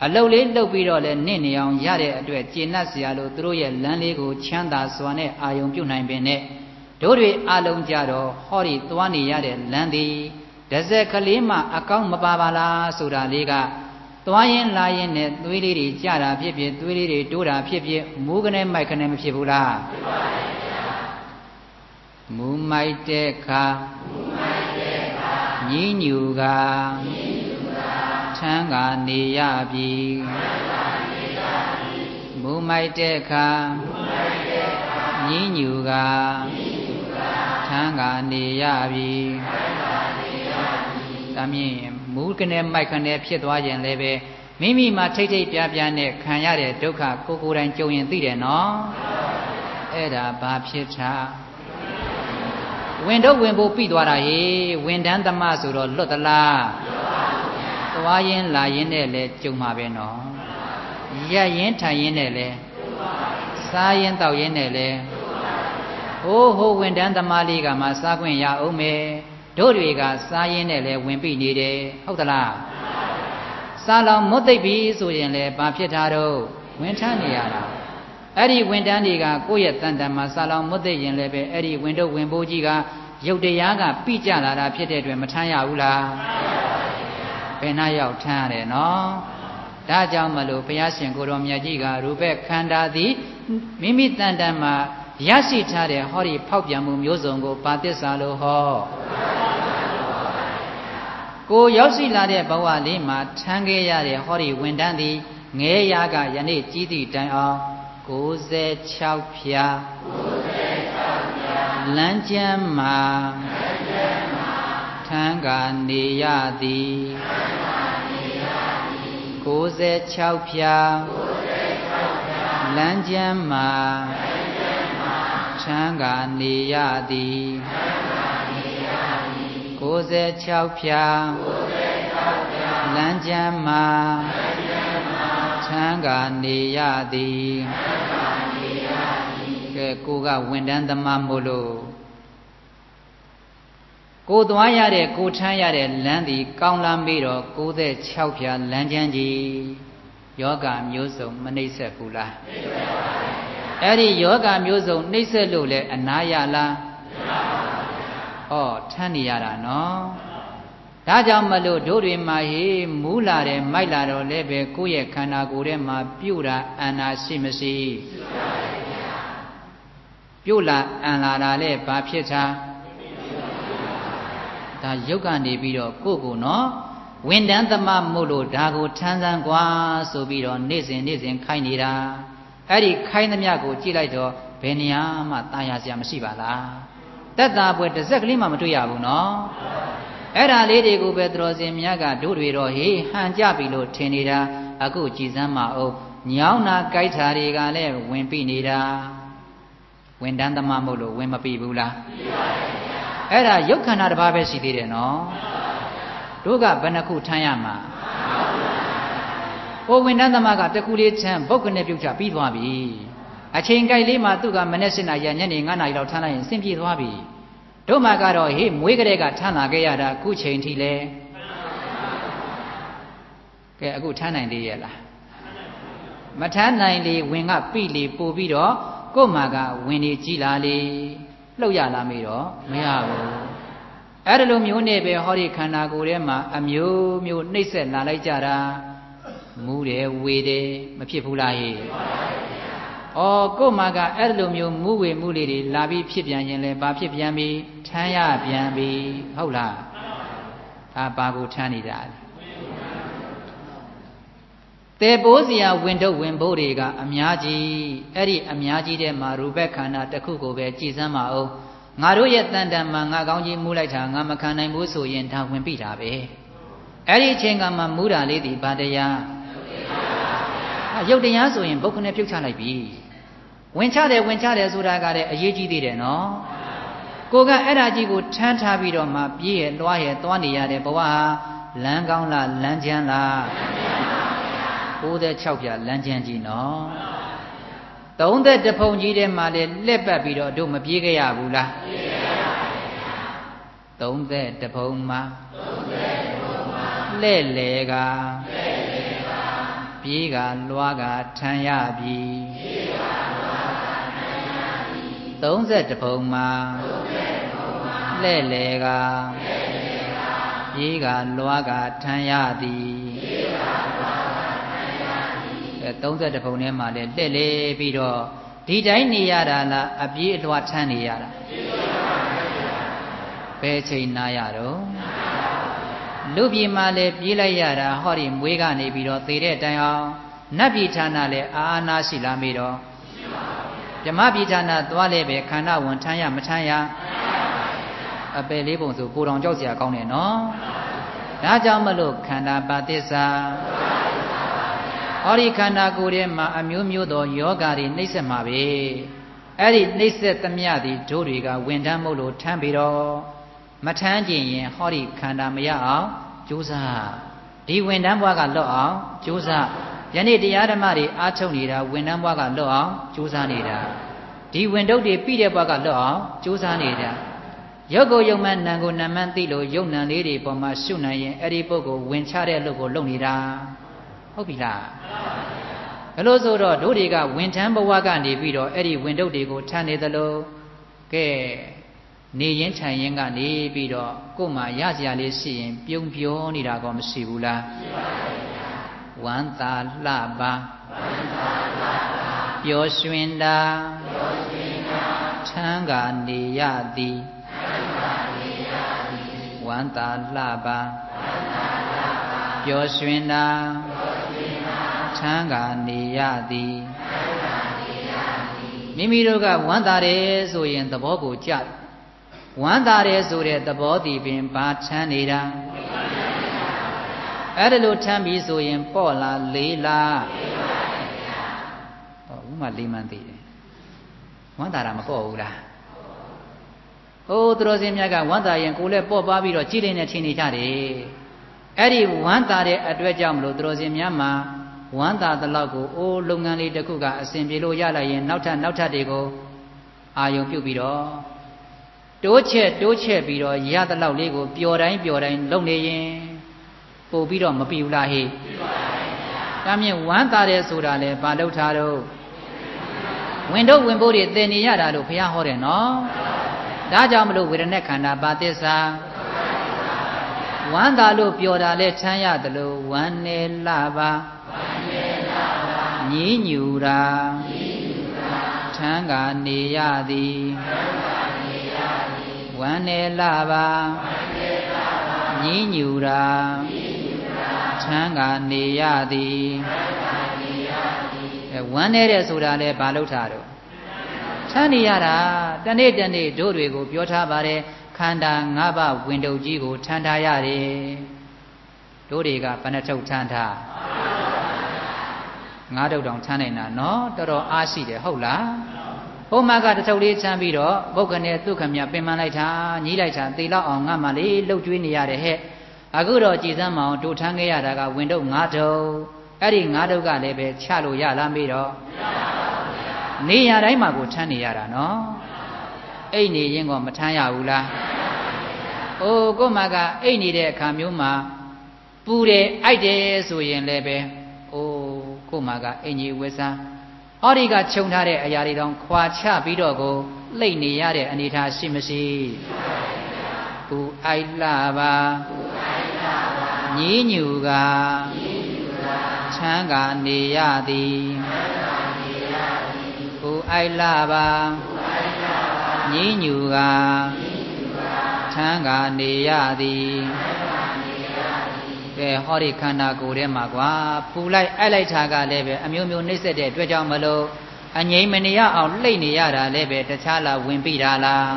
အလုတ်လေးလှုပ်ပြီးတော့လဲနင့်နေအောင်ရတဲ့အတွက်ကျေနပ်စရာလို့သူတို့ရဲ့လမ်းလေးကိုချမ်းသာစွာနဲ့အာယုံပြုနိုင်ပင်နဲ့ တို့တွေအလုံးကြတော့ဟောဒီသွားနေရတဲ့လမ်းသည်ဒဇက်ကလေးမှအကောင်းမပါပါလားဆိုတာလေးကသွားရင်လာရင်နဲ့သွေးလေးတွေကြတာဖြစ်ဖြစ်သွေးလေးတွေတိုးတာဖြစ်ဖြစ်မူးကနေမိုက်ကနေမဖြစ်ဘူးလားဖြစ်ပါဘူးမူးမိုက်တဲ့ခါမူးမိုက်တဲ့ခါညင်းညူကညင်းညူကထမ်းကနေရပြီထမ်းကနေရပြီမူးမိုက်တဲ့ခါမူးမိုက်တဲ့ခါညင်းညူကညင်းညူ ကထမ်းကနေရပြီထမ်းကနေရပြီဒါမြင်မူးကနေမိုက်ကနေဖြစ်သွားရင်လည်းပဲမိမိမှာထိတ်ထိတ်ပြားပြားနဲ့ခံရတဲ့ဒုက္ခကိုကိုယ်တိုင်ကြုံရင်သိတယ်နော်အဲ့ဒါဘာဖြစ်တာဝင်တော့ဝင်ဖို့ပြီးသွားတာဟေဝင်တန်းသမဆိုတော့လွတ်သလားသွားရင်လာရင်နဲ့လဲကြုံမှာပဲနော်ရက်ရင်ထိုင်ရင်နဲ့လဲစားရင်တောက်ရင်နဲ့လဲ ဟိုးဟိုးဝင်တန်းသမားလေးကမှစားခွင့်ရအောင်မယ်တို့တွေကစားရင်းနဲ့လဲဝင်ပြီနေတယ်ဟုတ်သလားစားလောင်မွတ်သိပ်ပြီဆိုရင်လဲဘာဖြစ်တာတော့ဝင်ထမ်းနေရတာအဲ့ဒီဝင်တန်းတွေကကိုယ့်ရဲ့တန်တန်မှာစားလောင်မွတ်သိပ်ရင်လည်းပဲအဲ့ဒီဝင်တော့ဝင်ဖို့ကြီးကရုပ်တရားကပြိကြလာတာဖြစ်တဲ့အတွက်မထမ်းရဘူးလားဘယ်နှရောက်ထမ်းရတယ်နော်ဒါကြောင့်မလို့ဘုရားရှင်ကိုတော်မြတ်ကြီးကရူပခန္ဓာသည်မိမိတန်တန်မှာ ရရှိထားတဲ့ဟောဒီဖောက်ပြန်မှုမျိုးစုံကိုပါသစ္စာလို့ဟောကိုရောက်ရှိလာတဲ့ဘဝလေးမှာထမ်းခဲ့ရတဲ့ဟောဒီဝန်တန်းသည်ငဲရကယနေ့ကြီးသည့်တိုင်အောင်96ဖြာ96ဖြာလမ်းကျမ်းမှာလမ်းကျမ်းမှာထမ်းကနေရသည်ထမ်းကနေရသည်96ဖြာ96ဖြာလမ်းကျမ်းမှာလမ်းကျမ်း မှာထမ်းကနေရသည်ထမ်းကနေရသည်96ဖြာ96ဖြာလမ်းကျမ်းမှာလမ်းကျမ်းမှာထမ်းကနေရသည်ထမ်းကနေရသည်ကဲကိုကဝန်တန်းသမားမို့လို့ကိုသွားရတဲ့ကိုထမ်းရတဲ့လမ်းသည်ကောင်းလမ်းပြီးတော့96ဖြာလမ်းကျမ်းကြီးယောဂမျိုးစုံမနှိမ့်ဆက်ဘူးလားနှိမ့်ဆက်ပါဘူး အဲ့ဒီယောဂမျိုးစုံနှိမ့်ဆက်လို့လဲအနာရလားမရပါဘူးဩထမ်းနေရတာနော်ဒါကြောင့်မလို့တို့တွေမှာဟေးမူးလာတယ်မိုက်လာတော့လည်းပဲကိုယ့်ရဲ့ခန္ဓာကိုယ်ထဲမှာပြုတ်တာအန္နာရှိမရှိရှိပါဗျာပြုတ်လာအန္လာတာလည်းဘာဖြစ်တာဒါယုတ်ကနေပြီးတော့ကိုယ့်ကိုနော်ဝန်တန်းသမမို့လို့ဒါကိုထမ်းဆန်းกว่าဆိုပြီးတော့နေ့စဉ်နေ့စဉ်ခိုင်းနေတာ အဲ့ဒီခိုင်းသမျှကိုကြည့်လိုက်တော့ဘယ်နေရာမှตายရစရာမရှိပါလားတက်တာပွဲတစ်စက်ကလေးမှမတွေ့ရဘူးနော်အဲ့ဒါလေးတွေကိုပဲသတော်စင်မြတ်ကတို့တွေတော့ဟေးဟန်ကြပြီလို့ထင်နေတာအခုကြည်စမ်းမအောင်ညောင်းနာကြိုက်တာတွေကလည်းဝင်ပြီနေတာဝင်တန်းသမမို့လို့ဝင်မပြီဘူးလားပြီပါဗျာအဲ့ဒါရုပ်ခန္ဓာတစ်ပါးပဲရှိသေးတယ်နော်တို့ကဘယ်နှခုထမ်းရမှာ ဟိုဝင်တန်းသမကတခုလေးထမ်းဘုတ်ကနေပြုတ်ချပြီးသွားပြီအချိန်ကြိုက်လေးမှာသူကမနေ့7နာရီညနေ9နာရီလောက်ထမ်းလိုက်ရင်ဆင်းပြေသွားပြီတို့မှကတော့ဟေးမွေးကလေးကထမ်းလာခဲ့ရတာအခုချိန်ထိလဲကဲအခုထမ်းနိုင်သေးရဲ့လားမထမ်းနိုင်လေဝင်ကပြီလေပို့ပြီးတော့ကို့မှာကဝင်နေကြည်လာလေလှုပ်ရလားမေးတော့မရဘူးအဲ့ဒါလိုမျိုးနဲ့ပဲဟောဒီခန္ဓာကိုယ်ထဲမှာအမျိုးမျိုးနှိမ့်ဆက်လာလိုက်ကြတာ မူးတယ်ဝေတယ်မဖြစ်ဘူးလားဟေ့ဩကို့မှာကအဲ့လိုမျိုးမူးဝေမှုလေးတွေလာပြီးဖြစ်ပြန်ရင်လည်းဘာဖြစ်ပြန်ပြီထမ်းရပြန်ပြီဟုတ်လားဒါဘာကိုထမ်းနေတာလဲတေပိုးစရာဝင်တော့ဝင်ဖို့တွေကအများကြီးအဲ့ဒီအများကြီးတဲ့မှာရူပခန္ဓာတစ်ခုကိုပဲကြည်စမ်းပါအောင်ငါတို့ရဲ့တန်တန်မှာငါကောင်းကြီးမူးလိုက်တာငါမခံနိုင်ဘူးဆိုရင်ဒါဝင်ပြီတာပဲအဲ့ဒီအချိန်ကမှမူးတာလေးဒီဘာတရား ရုပ်တရားဆိုရင်ဘုတ်ခနဲ့ပြုတ်ချလိုက်ပြီဝင်ချတယ်ဝင်ချတယ်ဆိုတာကလည်းအရေးကြီးသေးတယ်နော်ကိုကအဲ့ဒါကြီးကိုထမ်းထားပြီးတော့မှပြေးရလွှားရသွားနေရတဲ့ဘဝဟာလမ်းကောင်းလားလမ်းကျမ်းလား96ပြလမ်းကျမ်းကြီးနော်30တဖုံကြီးထဲမှာလေလက်ပတ်ပြီးတော့တို့မပြေးကြရဘူးလားပြေးရပါဘူး30တဖုံမှာ30တဖုံမှာလက်လေကလက် လေကပြေးကလွားကထမ်းရပြီ30ပုံမှာလှဲ့လေကပြေးကလွားကထမ်းရသည်အဲ30ပုံထဲမှာလေလှဲ့လေပြီးတော့ဒီတိုင်းနေရတာလားအပြေးအလွှာထမ်းနေရတာဘယ်ချိန်နာရတော့ လူပြည်မှာလည်းပြေးလိုက်ရတာဟောဒီမွေးကနေပြီးတော့သေတဲ့တိုင်အောင်နတ်ပြည်ဌာနလည်းအာအာနာရှိလားမေးတော့ရှိပါဘူးဗျာဓမ္မပြည်ဌာနသွားလဲပဲခန္ဓာဝန်ထမ်းရမထမ်းရအပယ်လေးပုံဆိုကိုတော်ကြောက်စရာကောင်းတယ်နော်ဒါကြောင့်မလို့ခန္ဓာပါတိစ္ဆာဟောဒီခန္ဓာကိုယ်ထဲမှာအမျိုးမျိုးသောယောဂါတွေနှိမ့်ဆက်မှာပဲအဲ့ဒီနှိမ့်ဆက်သမျှသည်တို့တွေကဝင်တမ်းမို့လို့ထမ်းပြီးတော့ မထမ်းကျင်ရင်ဟောဒီခန္ဓာမရအောင်ကြိုးစားဒီဝင်တန်းဘွားကလွတ်အောင်ကြိုးစားယနေ့တရားဓမ္မတွေအားထုတ်နေတာဝင်တန်းဘွားကလွတ်အောင်ကြိုးစားနေတာဒီဝင်တုတ်တွေပြီးတဲ့ဘွားကလွတ်အောင်ကြိုးစားနေတာရုပ်ကိုယုံမှန်နာကိုနာမှန်သိလို့ယုံနံလေးတွေပေါ်မှာရှုနိုင်ရင်အဲ့ဒီပုဂ္ဂိုလ်ဝင်ချတဲ့လုပ်ကိုလုပ်နေတာဟုတ်ပြီလားဘယ်လိုဆိုတော့တို့တွေကဝင်ထမ်းဘဝကနေပြီးတော့အဲ့ဒီဝင်တုတ်တွေကိုထမ်းနေသလိုကဲ နေရင်ခြံရင်ကနေပြီးတော့ကို့မှာရစရာလေးရှိရင်ပြုံးပြောနေတာကောမရှိဘူးလားရှိပါဘူးဝမ်းသာလှပါပျော်ရွှင်တာချမ်းသာနေရသည်ဝမ်းသာလှပါပျော်ရွှင်တာချမ်းသာနေရသည်မိမိတို့ကဝမ်းသာတယ်ဆိုရင်သဘောကိုကြ ဝမ်းသာတယ်ဆိုတဲ့သဘောတည်ပင်ဘာချမ်းနေတာအဲ့ဒါလို့ထမ်းပြီးဆိုရင်ပေါ့လားလေးလားဟောဥမာလေးမှန်သေးတယ်ဝမ်းသာတာမပေါ့ဘူးလားဟိုသူတော်စင်မြတ်ကဝမ်းသာရင်ကိုယ်လည်းပေါ့ပါပြီးတော့ကြည်လင်နေထင်နေကြတယ်အဲ့ဒီဝမ်းသာတဲ့အတွက်ကြောင့်မလို့သူတော်စင်များမှာဝမ်းသာတဲ့လောက်ကိုအိုးလုပ်ငန်းလေးတစ်ခုကအစဉ်ပြေလို့ရလိုက်ရင်နောက်ထပ်နောက်ထပ်တွေကိုအာယုံပြုတ်ပြီးတော့ တိုးချက်တိုးချက်ပြီးတော့ရတဲ့လောက်လေးကိုပျော်တိုင်းပျော်တိုင်းလုပ်နေရင်ပို့ပြီးတော့မပြီဘူးလားဟိပြီပါပါဘုရားဒါမြင်ဝမ်းသာတယ်ဆိုတာလေဘာလို့ထားတော့ဝင်တော့ဝင်ဖို့တွေသင်နေရတာလို့ဘုရားဟောတယ်နော်ဒါကြောင့်မလို့ဝေဒနာခန္ဓာပါသစ္စာဝမ်းသာလို့ပျော်တာလဲချမ်းရတယ်လို့ဝမ်းနေလှပါဝမ်းနေလှပါညီးညူတာညီးညူတာချမ်းသာနေရသည်ချမ်းသာနေရသည် ဝမ်းနေလှပါဝမ်းနေလှပါညီးညူတာညီးညူတာချမ်းသာနေရသည်ချမ်းသာနေရသည်အဲဝမ်းနေတဲ့ဆိုတာလဲဘာလို့ထားတော့ချမ်းနေရတာတနေ့တနေ့တို့တွေကိုပြောထားပါတယ်ခန္ဓာ၅ပါးဝင်တုပ်ကြီးကိုထမ်းထားရတယ်တို့တွေကဘယ်နှထုတ်ထမ်းထားငါးတုပ်တောင်ထမ်းနိုင်တာနော်တော်တော်အားရှိတယ်ဟုတ်လား ဘုမကတထုပ်လေးချမ်းပြီးတော့ဘုက္ခနဲ့သူခမပင်ပန်းလိုက်တာညီးလိုက်တာသေလောက်အောင်ငါမှလေးလှုပ်ကြွေးနေရတယ်ဟဲ့အခုတော့ကြည်စမ်းမအောင်တို့ထမ်းခဲ့ရတာကဝင်တုပ်၅တုပ်အဲ့ဒီ၅တုပ်ကလည်းပဲချလို့ရလားမေးတော့မရပါဘူးနေရတိုင်းမှာကိုထမ်းနေရတာနော်အိတ်နေရင်ကမထမ်းရဘူးလား။အိုးကိုမကအိတ်နေတဲ့အခါမျိုးမှာပူတယ်အိုက်တယ်ဆိုရင်လည်းပဲအိုးကိုမကအိမ်ကြီးဝဲစား ဟောဒီကခြုံထားတဲ့အရာတွေတောင်ခွာချပြီးတော့ကိုလှိတ်နေရတဲ့အနေအထားရှိမရှိ။ပူအိုက်လာပါညီးညူကချမ်းသာနေရသည်ပူအိုက်လာပါညည်းညူကချမ်းသာနေရသည် ကဲဟောဒီခန္ဓာကိုယ်ထဲမှာကွာပူလိုက်အိုက်လိုက်တာကလည်းပဲအမျိုးမျိုးနှိမ့်ဆက်တဲ့အတွက်ကြောင့်မလို့အငြိမ့်မနေရအောင်လှိတ်နေရတာလည်းပဲတခြားလားဝင်ပြီတာလား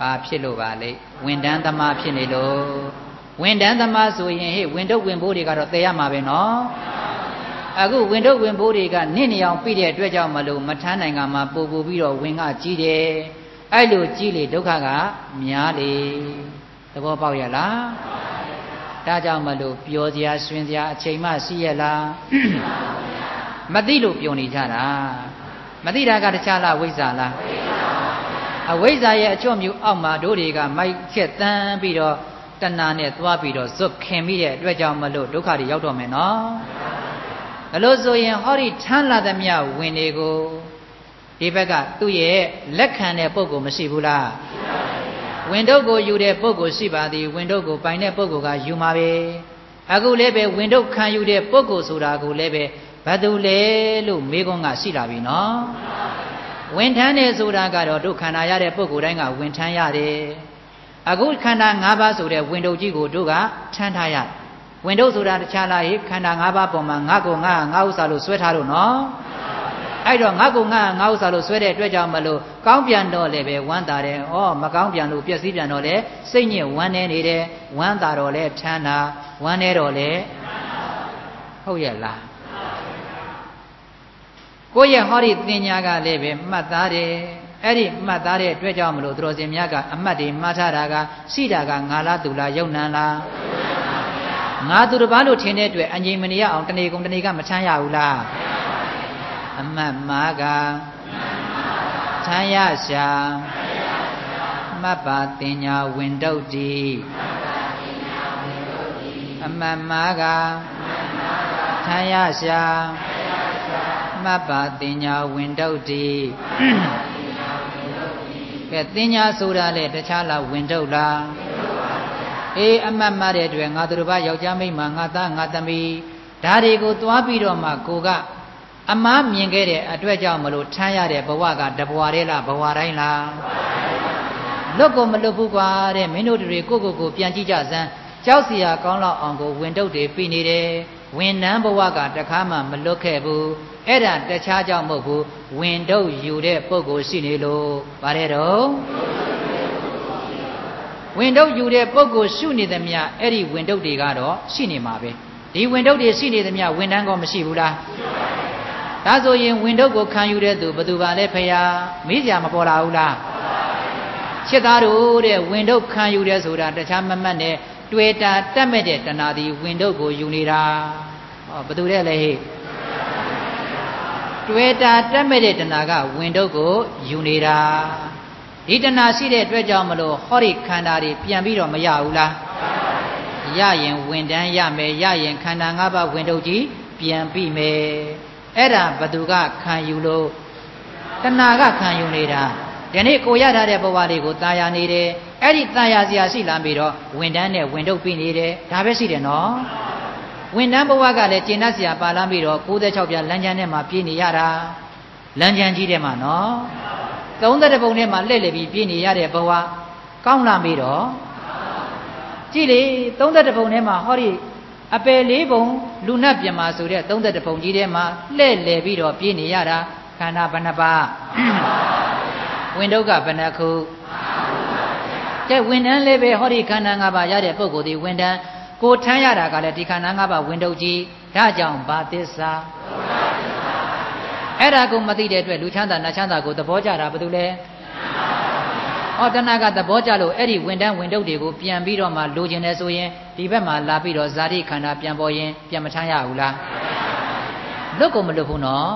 ဘာဖြစ်လို့ပါလဲဝင်တန်းသမားဖြစ်နေလို့ဝင်တန်းသမားဆိုရင်ဟေ့ဝင်တော့ဝင်ဖို့တွေကတော့သေရမှာပဲနော်အခုဝင်တော့ဝင်ဖို့တွေကနင့်နေအောင်ပြီးတဲ့အတွက်ကြောင့်မလို့မထမ်းနိုင်ကမှပို့ပို့ပြီးတော့ဝင်ကကြီးတယ်အဲ့လိုကြီးလေဒုက္ခကများလေသဘောပေါက်ရလား ဒါကြောင့်မလို့ပျော်စရာရွှင်စရာအချိန်မှရှိရလားမသိလို့ပျော်နေကြတာမသိတာကတခြားလားဝိဇ္ဇာလားအဝိဇ္ဇာရဲ့အချွတ်မြူအောက်မှာတို့တွေကမိုက်ချက်တန်းပြီးတော့တဏှာနဲ့သွားပြီးတော့ဇွတ်ခင်မိတဲ့အတွက်ကြောင့်မလို့ဒုက္ခတွေရောက်တော့မယ်နော်ဒါလို့ဆိုရင်ဟောဒီချမ်းလာသမျှဝင်တွေကိုဒီဘက်ကသူ့ရဲ့လက်ခံတဲ့ပုံကိုမရှိဘူးလား ဝင်တို့ကိုယူတဲ့ပုံကိုရှိပါသည်ဝင်တို့ကိုပိုင်တဲ့ပုံကိုကယူမှာပဲအခုလည်းပဲဝင်တို့ခံယူတဲ့ပုံကိုဆိုတာကိုလည်းပဲဘာတူလဲလို့မေးခွန်းကရှိလာပြီနော်ဝင်ထမ်းတယ်ဆိုတာကတော့တို့ခန္ဓာရတဲ့ပုံကိုယ်တိုင်းကဝင်ထမ်းရတယ်အခုခန္ဓာ၅ပါးဆိုတဲ့ဝင်တို့ကြီးကိုတို့ကထမ်းထားရဝင်တို့ဆိုတာတခြားလားဟိခန္ဓာ၅ပါးပေါ်မှာငါ့ကိုငါငါဥစ္စာလို့ဆွဲထားလို့နော် အဲ့တော့ငါ့ကိုငါငါဥစ္စာလို့ဆွဲတဲ့အတွက်ကြောင့်မလို့ကောင်းပြန်တော့လည်းပဲဝမ်းသာတယ်။ဩမကောင်းပြန်လို့ပျက်စီးပြန်တော့လည်းစိတ်ညစ်ဝမ်းနေနေတယ်။ဝမ်းသာတော့လည်းထမ်းတာဝမ်းနေတော့လည်းဟုတ်ရဲ့လား။ကိုယ့်ရဲ့ဟောဒီတင်ညာကလည်းပဲမှတ်သားတယ်။အဲ့ဒီမှတ်သားတဲ့အတွက်ကြောင့်မလို့သူတော်စင်များကအမှတ်တွေမှားထားတာကရှိတာကငါလားသူလားယုံနံလားငါသူတစ်ပါးလို့ထင်တဲ့အတွက်အငြိမ်မနေရအောင်တဏီကုံတဏီကမချမ်းရဘူးလား အမှတ်မှားကချမ်းရရှာမှတ်ပါတင်ညာဝင်တုတ်တိအမှတ်မှားကချမ်းရရှာမှတ်ပါတင်ညာဝင်တုတ်တိကဲတင်ညာဆိုတာလေတခြားလားဝင်တုတ်လားအေးအမှတ်မှားတဲ့အတွက်ငါတို့ဘာယောက်ျားမိန်းမငါသားငါသမီးဒါတွေကိုသွားပြီးတော့မှကိုက အမားမြင်ခဲ့တဲ့အတွက်ကြောင့်မလို့ထမ်းရတဲ့ဘဝကတဘဝတည်းလားဘဝတိုင်းလားလွတ်ကိုမလွတ်ဘူးကွာတဲ့မင်းတို့တွေကိုကိုကိုပြန်ကြည့်ကြစမ်းကြောက်စရာကောင်းလောက်အောင်ကိုဝင်တုတ်တွေပြီးနေတယ်ဝင်နန်းဘဝကတခါမှမလွတ်ခဲ့ဘူးအဲ့ဒါတခြားကြောင့်မဟုတ်ဘူးဝင်တုတ်ယူတဲ့ပုံကိုရှိနေလို့ပါတယ်တော့ဝင်တုတ်ယူတဲ့ပုံကိုရှုနေသမျှအဲ့ဒီဝင်တုတ်တွေကတော့ရှိနေမှာပဲဒီဝင်တုတ်တွေရှိနေသမျှဝင်တန်းကောမရှိဘူးလား ဒါဆိုရင်ဝင်တုတ်ကိုခံယူတဲ့သူဘယ်သူပါလဲဖရာမေးစရာမပေါ်လာဘူးလားချစ်သားတို့တဲ့ဝင်တုတ်ခံယူတဲ့ဆိုတာတခြားမမတ်နဲ့တွေ့တာတက်မဲ့တဲ့တဏှာဒီဝင်တုတ်ကိုယူနေတာဟောဘယ်သူတဲ့လဲဟဲ့တွေ့တာတက်မဲ့တဲ့တဏှာကဝင်တုတ်ကိုယူနေတာဒီတဏှာရှိတဲ့အတွက်ကြောင့်မလို့ဟောဒီခန္ဓာတွေပြန်ပြီးတော့မရဘူးလားရရင်ဝင်တန်းရမယ်ရရင်ခန္ဓာ၅ပါးဝင်တုတ်ကြီးပြန်ပြီးမယ် အဲ့ဒါဘသူကခံယူလို့တဏှာကခံယူနေတာဒီနေ့ကိုရထားတဲ့ဘဝတွေကိုตายာနေတယ်အဲ့ဒီตายာစရာရှိလာပြီးတော့ဝင်တန်းနဲ့ဝင်တုတ်ပြီးနေတယ်ဒါပဲရှိတယ်နော်ဝင်တန်းဘဝကလည်းကျင့်တတ်စရာပါလာပြီးတော့96ပြလမ်းကျန်းထဲမှာပြေးနေရတာလမ်းကျန်းကြီးထဲမှာနော်30ပုံထဲမှာလှည့်လည်ပြီးပြေးနေရတဲ့ဘဝကောင်းလာပြီးတော့ကြည့်လေ30ပုံထဲမှာဟောဒီ အပယ်လေးပုံလူနတ်ပြမာဆိုတဲ့30ပုံကြီးထဲမှာလှည့်လည်ပြီးတော့ပြေးနေရတာခန္ဓာဘဏ္ဍပါဝင်ဒုက္ခဘဏ္ဍခုကဲဝင်တန်းလေးပဲဟောဒီခန္ဓာ၅ပါးရတဲ့ပုဂ္ဂိုလ်ဒီဝင်တန်းကိုထမ်းရတာကလည်းဒီခန္ဓာ၅ပါးဝင်ဒုတ်ကြီးဒါကြောင့်ဘာသစ္စာအဲ့ဒါကိုမသိတဲ့အတွက်လူချမ်းသာနတ်ချမ်းသာကိုသဘောကျတာဘာလို့လဲ ဩတဏကသဘောကျလို့အဲ့ဒီဝင်တန်းဝင်တုတ်တွေကိုပြန်ပြီးတော့မှလိုချင်တယ်ဆိုရင်ဒီဘက်မှာလာပြီးတော့ဇာတိခန္ဓာပြန်ပေါ်ရင်ပြန်မထမ်းရဘူးလားလွတ်ကုန်မလွတ်ဘူးနော်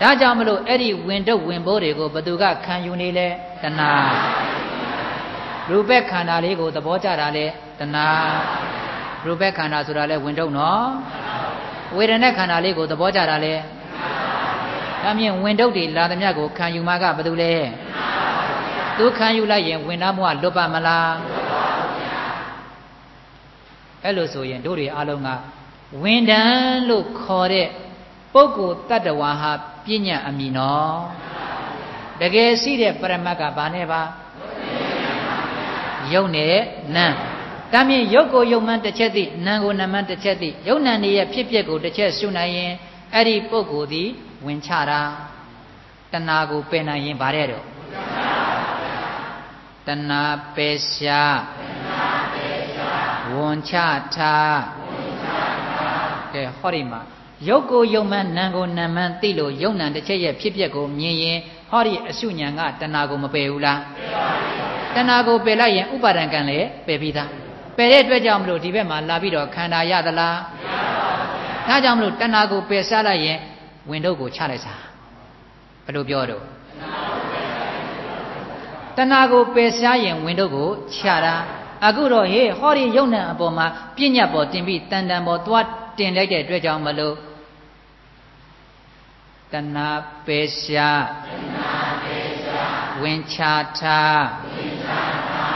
ဒါကြောင့်မလို့အဲ့ဒီဝင်တုတ်ဝင်ပိုးတွေကိုဘသူကခံယူနေလဲတဏှာရူပခန္ဓာလေးကိုသဘောကျတာလဲတဏှာရူပခန္ဓာဆိုတာလဲဝင်တုတ်နော်ဝေဒနာခန္ဓာလေးကိုသဘောကျတာလဲဒါမြင်ဝင်တုတ်တွေလာသမျှကိုခံယူမှာကဘသူလဲ သူခံယူလိုက်ရင်ဝင်သားမှုကလွတ်ပါမလားအဲ့လိုဆိုရင်တို့တွေအလုံးကဝင်တန်းလို့ခေါ်တဲ့ပုဂ္ဂိုလ်တ attva ဟာပြဉ္ညာအမည်နော်တကယ်ရှိတဲ့ပရမတ်ကဘာနဲ့ပါယုတ်နဲ့နံဒါမြင်ယုတ်ကိုယုတ်မှန်းတစ်ချက်သိနံကိုနံမှန်းတစ်ချက်သိယုတ်နံနေရဲ့ဖြစ်ပျက်ကိုတစ်ချက်ရှုနိုင်ရင်အဲ့ဒီပုဂ္ဂိုလ်သည်ဝင်ချတာတဏှာကိုပယ်နိုင်ရင်ဗါတဲ့တော့ တဏှာပယ်ရှားဝန်ချထားကဲဟောဒီမှာရုပ်ကိုယုံမှန်နာမ်ကိုနာမ်မှန်သိလို့ယုံနံတစ်ချက်ရဲ့ဖြစ်ပျက်ကိုမြင်ရင်ဟောဒီအရှုဉဏ်ကတဏှာကိုမပယ်ဘူးလားတဏှာကိုပယ်လိုက်ရင်ဥပါဒံကံလည်းပယ်ပြီးသားပယ်တဲ့အတွက်ကြောင့်မလို့ဒီဘက်မှာလာပြီးတော့ခန္ဓာရသလားမရပါဘူးဒါကြောင့်မလို့တဏှာကိုပယ်စားလိုက်ရင်ဝင်တော့ကိုချလိုက်စားဘယ်လိုပြောတော့ တဏှာကိုပယ်ရှားရင်ဝင်တော့ကိုခြာတာအခုတော့ဟေးဟောဒီယုံနံအပေါ်မှာပြညတ်ပေါ်တင်ပြီးတန်တန်ပေါ်သွားတင်လိုက်တဲ့အတွက်ကြောင့်မလို့တဏပေရှာတဏပေရှာဝင်ချတာဝင်ချတာ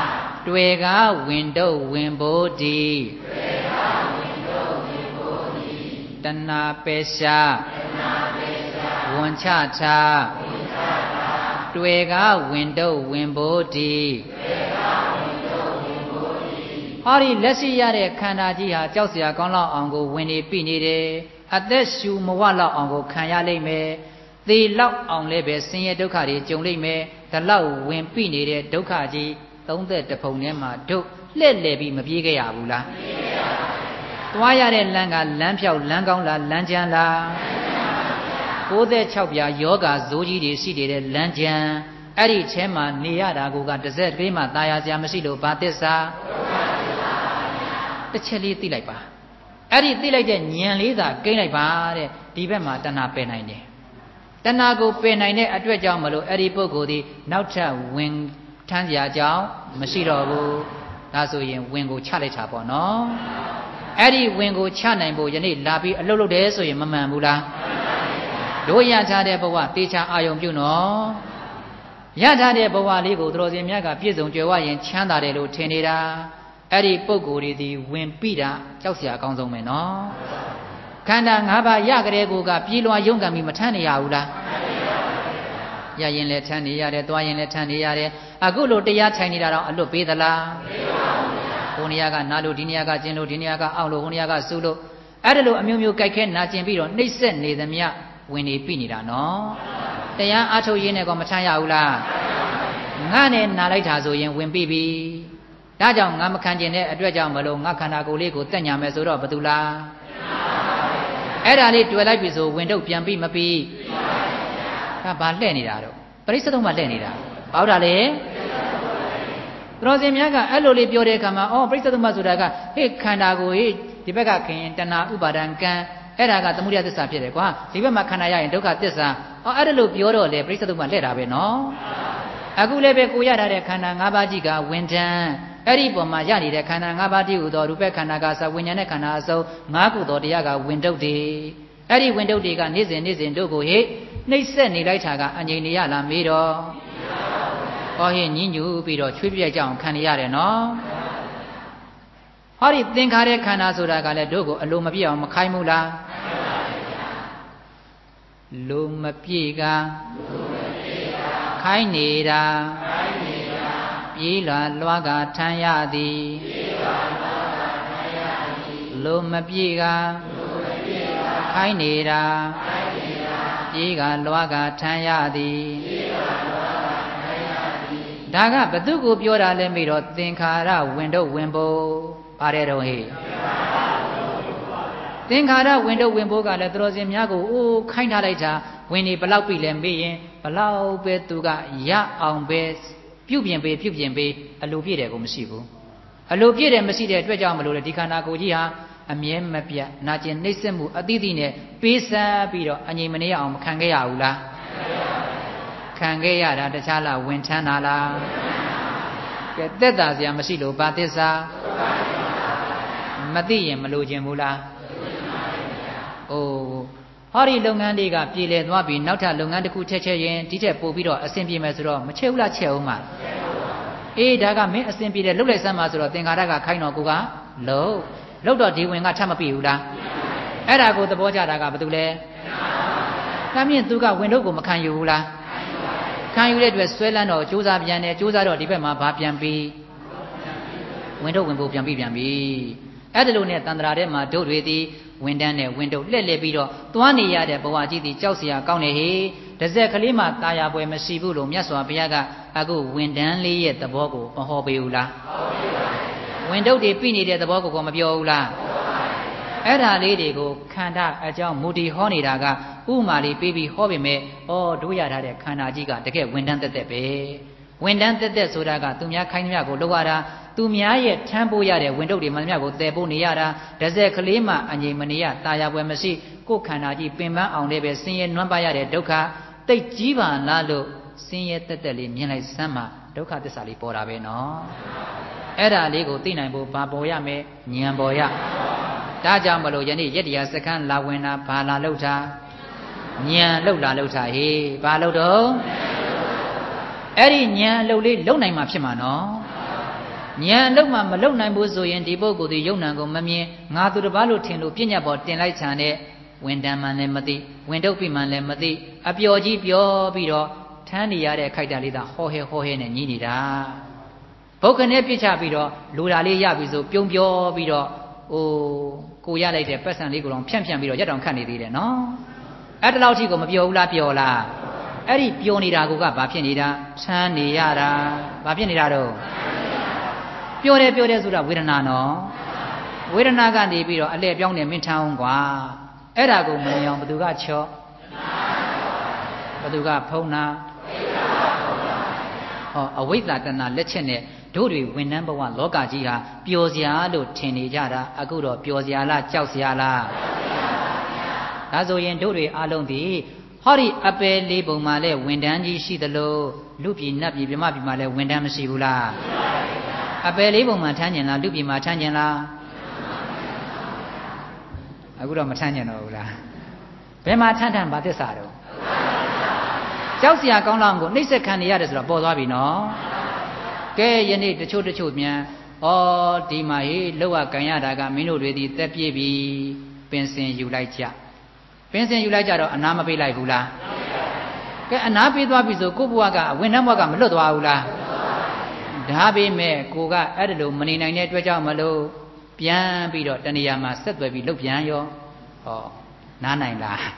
တွေ့ကဝင်တော့ဝင်ဖို့ဒီတွေ့ကဝင်တော့ဝင်ဖို့ဒီတဏပေရှာတဏပေရှာဝင်ချတာဝင်ချတာ တွေ့ကဝင်တုတ်ဝင်ဘိုးတိဟောဒီလက်ရှိရတဲ့ခန္ဓာကြီးဟာကြောက်စရာကောင်းလောက်အောင်ကိုဝင်နေပြီနေတယ်အသက်ရှူမဝလောက်အောင်ကိုခံရလိမ့်မယ်သေလောက်အောင်လည်းပဲဆင်းရဲဒုက္ခတွေကြုံလိမ့်မယ်ဒါလောက်ဝင်ပြီနေတဲ့ဒုက္ခကြီးသုံးသက်တပုံထဲမှာဒုက္ခလှည့်လည်ပြီးမပြေးခဲ့ရဘူးလားမပြေးခဲ့ပါဘူးသွားရတဲ့လမ်းကလမ်းဖြောက်လမ်းကောင်းလားလမ်းကျန်းလားလမ်းကျန်း 96ပြာယောဂဇိုးကြီးတွေရှိနေတဲ့လမ်းကျန်းအဲ့ဒီထဲမှာနေရတာကိုကတစ်စက်ကလေးမှตายရစရာမရှိလို့ဘာသစ္စာတစ်ချက်လေးသိလိုက်ပါအဲ့ဒီသိလိုက်တဲ့ဉာဏ်လေးသာကိမ့်လိုက်ပါတဲ့ဒီဘက်မှာတဏှာပယ်နိုင်တယ်တဏှာကိုပယ်နိုင်တဲ့အတွက်ကြောင့်မလို့အဲ့ဒီပုဂ္ဂိုလ်ဒီနောက်ထပ်ဝင်ထမ်းစရာကြောင်းမရှိတော့ဘူးဒါဆိုရင်ဝင်ကိုချလိုက်တာပေါ့နော်အဲ့ဒီဝင်ကိုချနိုင်ဖို့ယနေ့လာပြီးအလုပ်လုပ်တယ်ဆိုရင်မမှန်ဘူးလား တို့ရထားတဲ့ဘဝတေချာအာယုံပြုနော်ရထားတဲ့ဘဝလေးကိုသတော်စင်မြတ်ကပြည့်စုံကြွယ်ဝရင်ချမ်းသာတယ်လို့ထင်နေတာအဲ့ဒီပုံကိုယ်တွေဒီဝင်ပြီတာကြောက်စရာအကောင်းဆုံးပဲနော်ခန္ဓာ၅ပါးရကြတဲ့ကိုကပြေးလွှာရုံးကန်ပြီးမထမ်းနေရဘူးလားရရင်လည်းထမ်းနေရတယ်သွားရင်လည်းထမ်းနေရတယ်အခုလိုတရားထိုင်နေတာတော့အလွတ်ပေးသလားပေးပါဘူးဟိုနေရာကနားလို့ဒီနေရာကကျင်လို့ဒီနေရာကအောက်လို့ဟိုနေရာကစူးလို့အဲ့ဒါလိုအမျိုးမျိုးကြိုက်ခဲနာကျင်ပြီးတော့နှိမ့်ဆက်နေသမျှ ဝင်နေပြီနေတာနော်တရားအားထုတ်ရင်းနဲ့ကောမထမ်းရဘူးလားငါနဲ့နာလိုက်တာဆိုရင်ဝင်ပြီပြီဒါကြောင့်ငါမခံကျင်တဲ့အတွက်ကြောင့်မလို့ငါခန္ဓာကိုယ်လေးကိုတက်ညာမယ်ဆိုတော့ဘာတူလားအဲ့ဒါလေးတွေ့လိုက်ပြီဆိုဝင်တော့ပြန်ပြီမပြီဒါဘာလှဲ့နေတာတော့ပရိစ္ဆေသုံးမှာလှဲ့နေတာဘာလို့ဒါလဲသရောစင်များကအဲ့လိုလေးပြောတဲ့အခါမှာအော်ပရိစ္ဆေသုံးမှာဆိုတာကဟေ့ခန္ဓာကိုယ်ဟေ့ဒီဘက်ကခင်တဏှာဥပါဒံကံ အဲ့ဒါကသမုဒယသစ္စာဖြစ်တယ်ကွာဒီဘက်မှာခန္ဓာရရင်ဒုက္ခသစ္စာအော်အဲ့ဒါလို့ပြောတော့လေပရိစ္ဆေသုံးမှာလှဲ့တာပဲနော်အခုလည်းပဲကိုရထားတဲ့ခန္ဓာ၅ပါးကြီးကဝင်တန်းအဲ့ဒီပုံမှာရနေတဲ့ခန္ဓာ၅ပါးတည်းဟူသောရူပခန္ဓာကသဝိညာဉ်နဲ့ခန္ဓာအစုံ၅ခုသောတရားကဝင်တုတ်တွေအဲ့ဒီဝင်တုတ်တွေကနေ့စဉ်နေ့စဉ်တို့ကိုဟေ့နှိမ့်ဆက်နေလိုက်တာကအငြိမ်နေရလားမေးတော့ဟောဟေ့ညင်းညူပြီးတော့ချွေးပြက်ကြအောင်ခံနေရတယ်နော်ဟောဒီသင်္ခါရခန္ဓာဆိုတာကလည်းတို့ကိုအလိုမပြည့်အောင်မခိုင်းဘူးလား လိုမပြည့်ကခိုင်းနေတာပြေးလာလွားကထမ်းရသည်လိုမပြည့်ကခိုင်းနေတာပြေးကလွားကထမ်းရသည်ဒါကဘသူကိုပြောတာလဲမိတော့သင်္ခါရဝင်တော့ဝင်ဖို့ပါတယ်တော့ဟေ့ သင်္ခါရဝင်တော့ဝင်ဖို့ကလည်းသတော်စင်များကိုအိုးခိုင်းထားလိုက်တာဝင်နေဘလောက်ပြီလဲမေးရင်ဘလောက်ပဲသူကရအောင်ပဲပြုတ်ပြင်ပေးပြုတ်ပြင်ပေးအလိုပြည့်တယ်ကိုမရှိဘူးအလိုပြည့်တယ်မရှိတဲ့အတွက်ကြောင့်မလို့လေဒီခန္ဓာကိုယ်ကြီးဟာအမြဲမပြတ်နာကျင်နှိမ့်ဆက်မှုအသီးသီးနဲ့ပေးစမ်းပြီးတော့အငြိမ်မနေရအောင်မခံခဲ့ရဘူးလားခံခဲ့ရတာတခြားလားဝင်ထမ်းတာလားကဲတက်တာစရာမရှိလို့ဘာသစ္စာမသိရင်မလိုချင်ဘူးလား အိုးဟောဒီလုပ်ငန်းတွေကပြည်လည်သွားပြီးနောက်ထပ်လုပ်ငန်းတစ်ခုထည့်ချက်ရင်ဒီထက်ပိုပြီးတော့အဆင်ပြေမယ်ဆိုတော့မချဲဘူးလားချဲအောင်မှာအေးဒါကမင်းအဆင်ပြေတယ်လှုပ်လိုက်စမ်းပါဆိုတော့သင်္ကာရကခိုင်းတော့ကိုကလှုပ်လှုပ်တော့ဒီဝင်ကထပ်မပြီဘူးလားအဲ့ဒါကိုသဘောကျတာကဘာတူလဲတာမြင့်သူကဝင်တော့ကိုမခံယူဘူးလားခံယူတဲ့အတွက်ဆွဲလန်းတော့စူးစမ်းပြန်တယ်စူးစမ်းတော့ဒီဘက်မှာဘာပြန်ပြီးဝင်တော့ဝင်ဖို့ပြန်ပြီးပြန်ပြီးအဲ့ဒါလိုနဲ့တန်ត្រာထဲမှာဒုတ်တွေသည် ဝင်တန်းနဲ့ဝင်တုတ်လှည့်လှည့်ပြီးတော့သွားနေရတဲ့ဘဝကြီးဒီကြောက်စရာကောင်းနေဟေတဇက်ကလေးမှตาရပွဲမရှိဘူးလို့မြတ်စွာဘုရားကအခုဝင်တန်းလေးရဲ့သဘောကိုမဟောပေးဘူးလားဝင်တုတ်တွေပြိနေတဲ့သဘောကိုကောမပြောဘူးလားအဲ့ဓာလေးတွေကိုခန္ဓာအကြောင်းမူတည်ဟောနေတာကဥမာလေးပေးပြီးဟောပေမဲ့ဩတို့ရထားတဲ့ခန္ဓာကြီးကတကယ်ဝင်တန်းတက်တက်ပဲဝင်တန်းတက်တက်ဆိုတာကသူများခိုင်းသမျှကိုလောက်ရတာ သူများရဲ့ထမ်းပိုးရတဲ့ဝင်တုပ်တွေမှန်သမျှကိုတည်ပိုးနေရတာဒဇက်ကလေးမှအငြိမ်မနေရตาရပွဲမရှိကိုယ်ခန္ဓာကြီးပင်ပန်းအောင်လည်းပဲဆင်းရဲနွမ်းပါရတဲ့ဒုက္ခတိတ်ကြီးပါလားလို့ဆင်းရဲတက်တက်လေးမြင်လိုက်စမ်းမှဒုက္ခသစ္စာလေးပေါ်တာပဲနော်အဲ့ဒါလေးကိုသိနိုင်ဖို့ဘာပေါ်ရမယ်ဉာဏ်ပေါ်ရဒါကြောင့်မလို့ယနေ့ယတ္တရားစကန်းလာဝင်တာဘာလာလောက်တာဉာဏ်လောက်လာလောက်တာဟေးဘာလောက်တော့အဲ့ဒီဉာဏ်အလုပ်လေးလုံနိုင်မှာဖြစ်မှာနော် ဉာဏ်အလုပ်မှမလုံနိုင်ဘူးဆိုရင်ဒီပုဂ္ဂိုလ်ဒီယုံ nant ကိုမမြင်ငါသူတစ်ပါးလို့ထင်လို့ပြဉ္ညာပေါ်တင်လိုက်ချာတဲ့ဝင်တန်မှန်လည်းမသိဝင်တုပ်ပြီမှန်လည်းမသိအပျော်ကြီးပျော်ပြီးတော့ထမ်းနေရတဲ့ခိုက်တာလေးသာဟောဟဲဟောဟဲနဲ့ညီးနေတာဘုတ်ခနဲ့ပြစ်ချပြီးတော့လူတာလေးရပြီဆိုပြုံးပြောပြီးတော့ဟိုကိုရလိုက်တဲ့ပတ်စံလေးကိုတော့ဖြန့်ဖြန့်ပြီးတော့ရက်တောင်ခတ်နေသေးတယ်နော်အဲ့တလောက်ထိကိုမပြောဘူးလားပြောလားအဲ့ဒီပြောနေတာကဘာဖြစ်နေတာထမ်းနေရတာဘာဖြစ်နေတာတော့ ပြောတယ်ပြောတယ်ဆိုတာဝေဒနာနော်ဝေဒနာကနေပြီးတော့အလဲပြောင်းနေမင်းထမ်းအောင်ကွာအဲ့ဒါကိုမမြင်အောင်ဘသူကချော့ဘသူကဖုံးနာဟောအဝိဇ္ဇာတဏလက်ချက်နဲ့တို့တွေဝန်နှန်းဘဝလောကကြီးဟာပျော်စရာလို့ထင်နေကြတာအခုတော့ပျော်စရာလားကြောက်စရာလားဒါဆိုရင်တို့တွေအလုံးဒီဟောဒီအပယ်လေးပုံမှာလဲဝန်တန်းကြီးရှိသလိုလူပြည်နတ်ပြည်မြမပြည်မှာလဲဝန်တန်းမရှိဘူးလား အပယ်လေးပုံမှာထမ်းကျင်လားလူပြည်မှာထမ်းကျင်လားအခုတော့မထမ်းကျင်တော့ဘူးလားဘယ်မှာထမ်းထမ်းဘာသစ္စာတော့ကြောက်စရာကောင်းလောက်ကိုနှိမ့်ဆက်ခံနေရတယ်ဆိုတော့ပေါ်သွားပြီနော်ကဲယနေ့တချို့တချို့မြန်ဩဒီမှာဟေးလောက်ရကန်ရတာကမင်းတို့တွေဒီတက်ပြည့်ပြီပင်စင်ယူလိုက်ကြပင်စင်ယူလိုက်ကြတော့အနာမပေးလိုက်ဘူးလားကဲအနာပေးသွားပြီဆိုကို့ဘဝကအဝင်နှမ်းဘဝကမလွတ်သွားဘူးလား ဒါပေမဲ့ကိုကအဲ့ဒါလိုမနေနိုင်တဲ့အတွက်ကြောင့်မလို့ပြန်ပြီးတော့တဏှာမှာဆက်သွယ်ပြီးလုတ်ပြန်ရောဟောနားနိုင်လား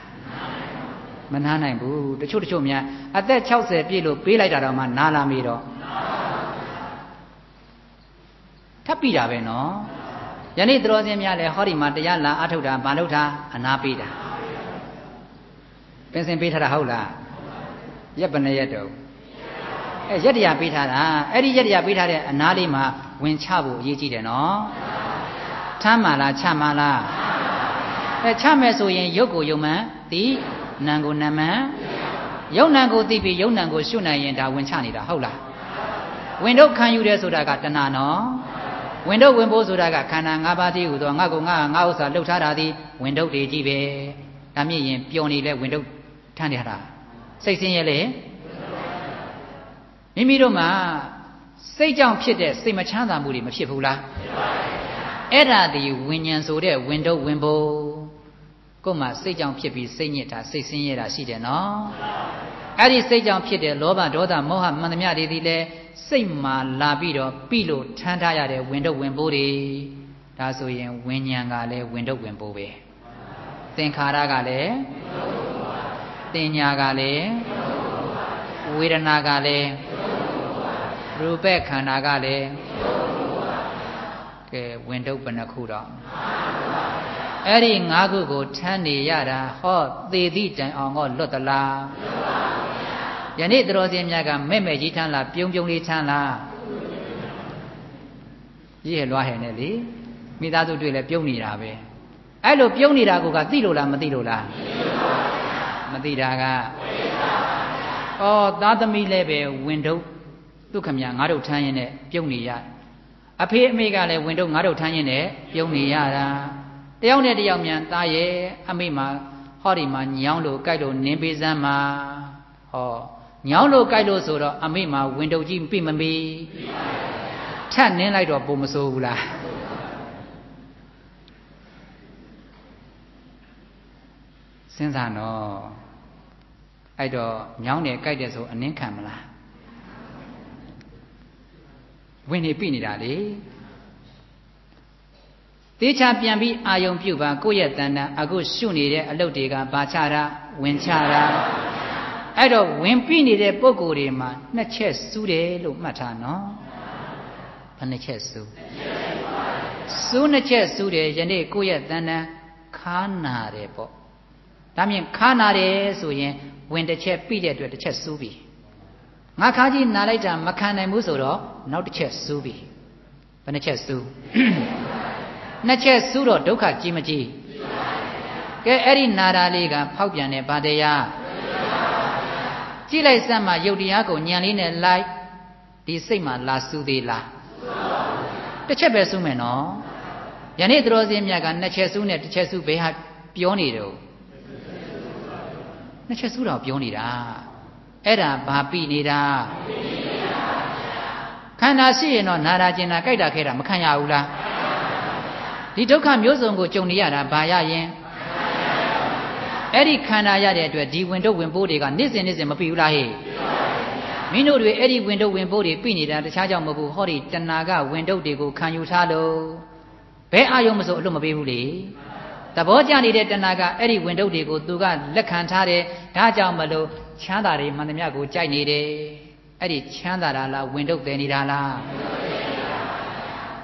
မနားနိုင်ဘူးတချို့တချို့များအသက်60ပြည့်လို့ပေးလိုက်တာတော့မှနားလာမေးတော့ထပ်ပြီးတာပဲနော်ယနေ့သတော်စင်များလည်းဟောဒီမှာတရားလာအထုတ်တာမလုပ်တာအနာပေးတာပင်စင်ပေးထားတာဟုတ်လားရက်ဘယ်နှရက်တော့ အဲရက်တရားပေးထားတာအဲ့ဒီရက်တရားပေးထားတဲ့အနာလေးမှာဝင်ချဖို့အရေးကြီးတယ်နော်ထမ်းမာလားချမာလားအဲချမယ်ဆိုရင်ရုပ်ကိုယုံမှန်သိနာကိုနာမှန်ယုံနာကိုသိပြီးယုံနာကိုရှုနိုင်ရင်ဒါဝင်ချနေတာဟုတ်လားဝင်တော့ခံယူတယ်ဆိုတာကတဏှာနော်ဝင်တော့ဝင်ဖို့ဆိုတာကခန္ဓာ၅ပါးတည်းဟူသောငါကိုငါငါဥစ္စာလှုပ်ထားတာသည်ဝင်တော့တွေကြီးပဲဒါမြင့်ရင်ပျော်နေလဲဝင်တော့ထမ်းနေတာစိတ်ဆင်းရဲလေ မိမိတို့မှာစိတ်ကြောင့်ဖြစ်တဲ့စိတ်မချမ်းသာမှုတွေမဖြစ်ဘူးလားဖြစ်ပါဘူးအဲ့ဒါဒီဝิญဉဏ်ဆိုတဲ့ဝင်တော့ဝင်ဖို့ကိုယ်မှာစိတ်ကြောင့်ဖြစ်ပြီးစိတ်ညစ်တာစိတ်ဆင်းရဲတာရှိတယ်နော်အဲ့ဒီစိတ်ကြောင့်ဖြစ်တဲ့လောဘဒေါသမောဟမှန်သမျှတွေဒီလဲစိတ်မှာလာပြီးတော့ပြီလို့ထမ်းထားရတဲ့ဝင်တော့ဝင်ဖို့တွေဒါဆိုရင်ဝิญဉဏ်ကလည်းဝင်တော့ဝင်ဖို့ပဲသင်္ခါရကလည်းတင်ညာကလည်းဝေဒနာကလည်း ရူပခန္ဓာကလည်းကဲဝင်တုပ်ဘယ်နှခုတော့အဲ့ဒီ၅ခုကိုထမ်းနေရတာဟောသေသည့်တိုင်အောင်ဟောလွတ်သလားယနေ့တော်စင်များကမဲ့မဲ့ကြီးထမ်းလားပြုံးပြုံးလေးထမ်းလားကြီးရလွားဟဲ့နဲ့လေမိသားစုတွေ့လဲပြုံးနေတာပဲအဲ့လိုပြုံးနေတာကသိလို့လားမသိလို့လားမသိတာကဩသားသမီးလည်းပဲဝင်တုပ် ဒုက္ခမြငါတို့ထမ်းရင်နဲ့ပြုံးနေရအဖေအမေကလည်းဝင်တော့ငါတို့ထမ်းရင်နဲ့ပြုံးနေရတာတယောက်နဲ့တယောက်မြန်သားရဲ့အမေမှာဟောဒီမှာညောင်းလို့ကြိုက်လို့နင်းပေးစမ်းမှာဟောညောင်းလို့ကြိုက်လို့ဆိုတော့အမေမှာဝင်တော့ကြီးပြိမမေးထပ်နင်းလိုက်တော့ပုံမစိုးဘူးလားစဉ်းစားနော်အဲ့တော့ညောင်းတယ်ကြိုက်တယ်ဆိုအနင်းခံမလား ဝင်နေပြီနေတာလေတေချာပြန်ပြီးအာယုံပြုတ်ပါကိုယ့်ရဲ့တဏ္ဍာအခုရှုနေတဲ့အလုပ်တွေကဘာချတာဝင်ချတာအဲ့တော့ဝင်ပြီးနေတဲ့ပုံကိုယ်တွေမှာနှစ်ချက်စူးတယ်လို့မှတ်ထားနော်ဘယ်နှစ်ချက်စူးစူးနှစ်ချက်စူးတယ်ယနေ့ကိုယ့်ရဲ့တဏ္ဍာခါနာတယ်ပေါ့ဒါမြင်ခါနာတယ်ဆိုရင်ဝင်တစ်ချက်ပြီးတဲ့အတွက်တစ်ချက်စူးပြီ ငါခါကြီးနာလိုက်တာမခံနိုင်ဘူးဆိုတော့နောက်တစ်ချက်စူးပြီဘယ်နှချက်စူးနှစ်ချက်စူးတော့ဒုက္ခကြီးမကြီးကဲအဲ့ဒီနာတာလေးကဖောက်ပြန်တဲ့ဗာတရားကြည့်လိုက်စမ်းမှယုတ်တရားကိုညံလေးနဲ့လိုက်ဒီစိတ်မှလာစူးသေးလားတစ်ချက်ပဲစုမယ်နော်ယနေ့သတော်စင်းမြတ်ကနှစ်ချက်စုနဲ့တစ်ချက်စုဘယ်ဟာပြောနေတော့နှစ်ချက်စုတော့ပြောနေတာ အဲ့ဒါဘာပိနေတာခန္ဓာရှိရင်တော့နာရာကျင်တာကြိုက်တာခဲတာမခံရဘူးလားဒီဒုက္ခမျိုးစုံကိုကြုံနေရတာဘာရရင်အဲ့ဒီခန္ဓာရတဲ့အတွက်ဒီဝင်တော့ဝင်ပိုးတွေကနေ့စဉ်နေ့စဉ်မပြီးဘူးလားဟဲ့မင်းတို့တွေအဲ့ဒီဝင်တော့ဝင်ပိုးတွေပြီးနေတာတခြားကြောင့်မဟုတ်ဘူးဟောဒီတဏှာကဝင်တော့တွေကိုခံယူထားလို့ဘယ်အာယုံမစိုးအလွတ်မပေးဘူးလေ သဘောကျနေတဲ့တဏှာကအဲ့ဒီဝင်တော့တွေကိုသူကလက်ခံထားတယ်ဒါကြောင့်မလို့ချမ်းသာတွေမှန်သမျှကိုကြိုက်နေတယ်အဲ့ဒီချမ်းသာတာလားဝင်တော့တယ်နေတာလား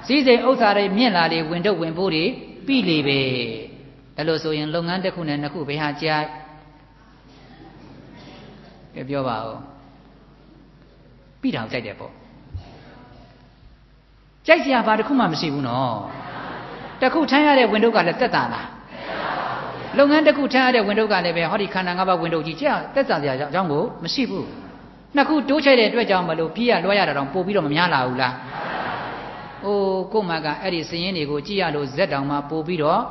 စည်းစိမ်ဥစ္စာတွေမြင့်လာလေဝင်တော့ဝင်ပိုးတွေပြီးလေပဲဒါလို့ဆိုရင်လုပ်ငန်းတစ်ခုနဲ့နှစ်ခုဘယ်ဟာကြိုက်ပြောပြောပါဦးပြီးတာကြိုက်တယ်ပေါ့ကြိုက်စရာဘာတစ်ခုမှမရှိဘူးနော်တစ်ခုထမ်းရတဲ့ဝင်တော့ကလည်းတက်တာလား လုပ်ငန်းတစ်ခုထမ်းရတဲ့ဝင်တော့ကလည်းပဲဟောဒီခန္ဓာ၅ပါးဝင်တော့ကြီးကြာတက်တာစရာအကြောင်းကိုမရှိဘူးနှစ်ခုတိုးချဲ့တဲ့အတွက်ကြောင့်မလို့ပြည့်ရလွှဲရတာတော့ပို့ပြီးတော့မများလာဘူးလားအိုးကို့မကအဲ့ဒီစည်ရင်တွေကိုကြည့်ရလို့ဇက်တောင်မှပို့ပြီးတော့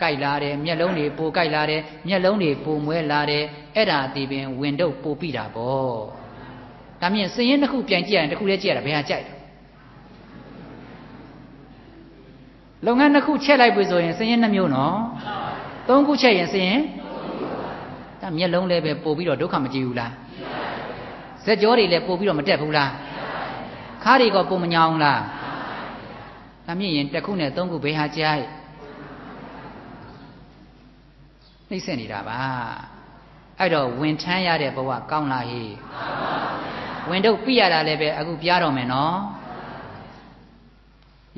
ကြိုက်လာတယ်မျက်လုံးတွေပိုကြိုက်လာတယ်မျက်လုံးတွေပိုမွဲလာတယ်အဲ့ဒါဒီပင်ဝင်တော့ပိုပြီးတာပေါ့ဒါမြင်စည်ရင်တစ်ခုပြန်ကြည့်ရရင်တစ်ခုလေးကြည့်ရတာဘယ်ဟာကြိုက်လုပ်ငန်းတစ်ခုချက်လိုက်ပြီဆိုရင်စည်ရင်နှမျိုးနော် သုံးခုချက်ရင်စည်ရင်ဒါမျက်လုံးလည်းပဲပို့ပြီးတော့ဒုက္ခမကြည့်ဘူးလားဇက်ကြောတွေလည်းပို့ပြီးတော့မတက်ဘူးလားခါးတွေကပုံမညောင်းလားဒါမြင်ရင်တစ်ခုနဲ့သုံးခုဘယ်ဟာကြိုက်နှိမ့်ဆက်နေတာပါအဲ့တော့ဝင်ထမ်းရတဲ့ဘဝကောင်းလားဟေးဝင်တော့ပြရတာလည်းပဲအခုပြားတော့မယ်နော်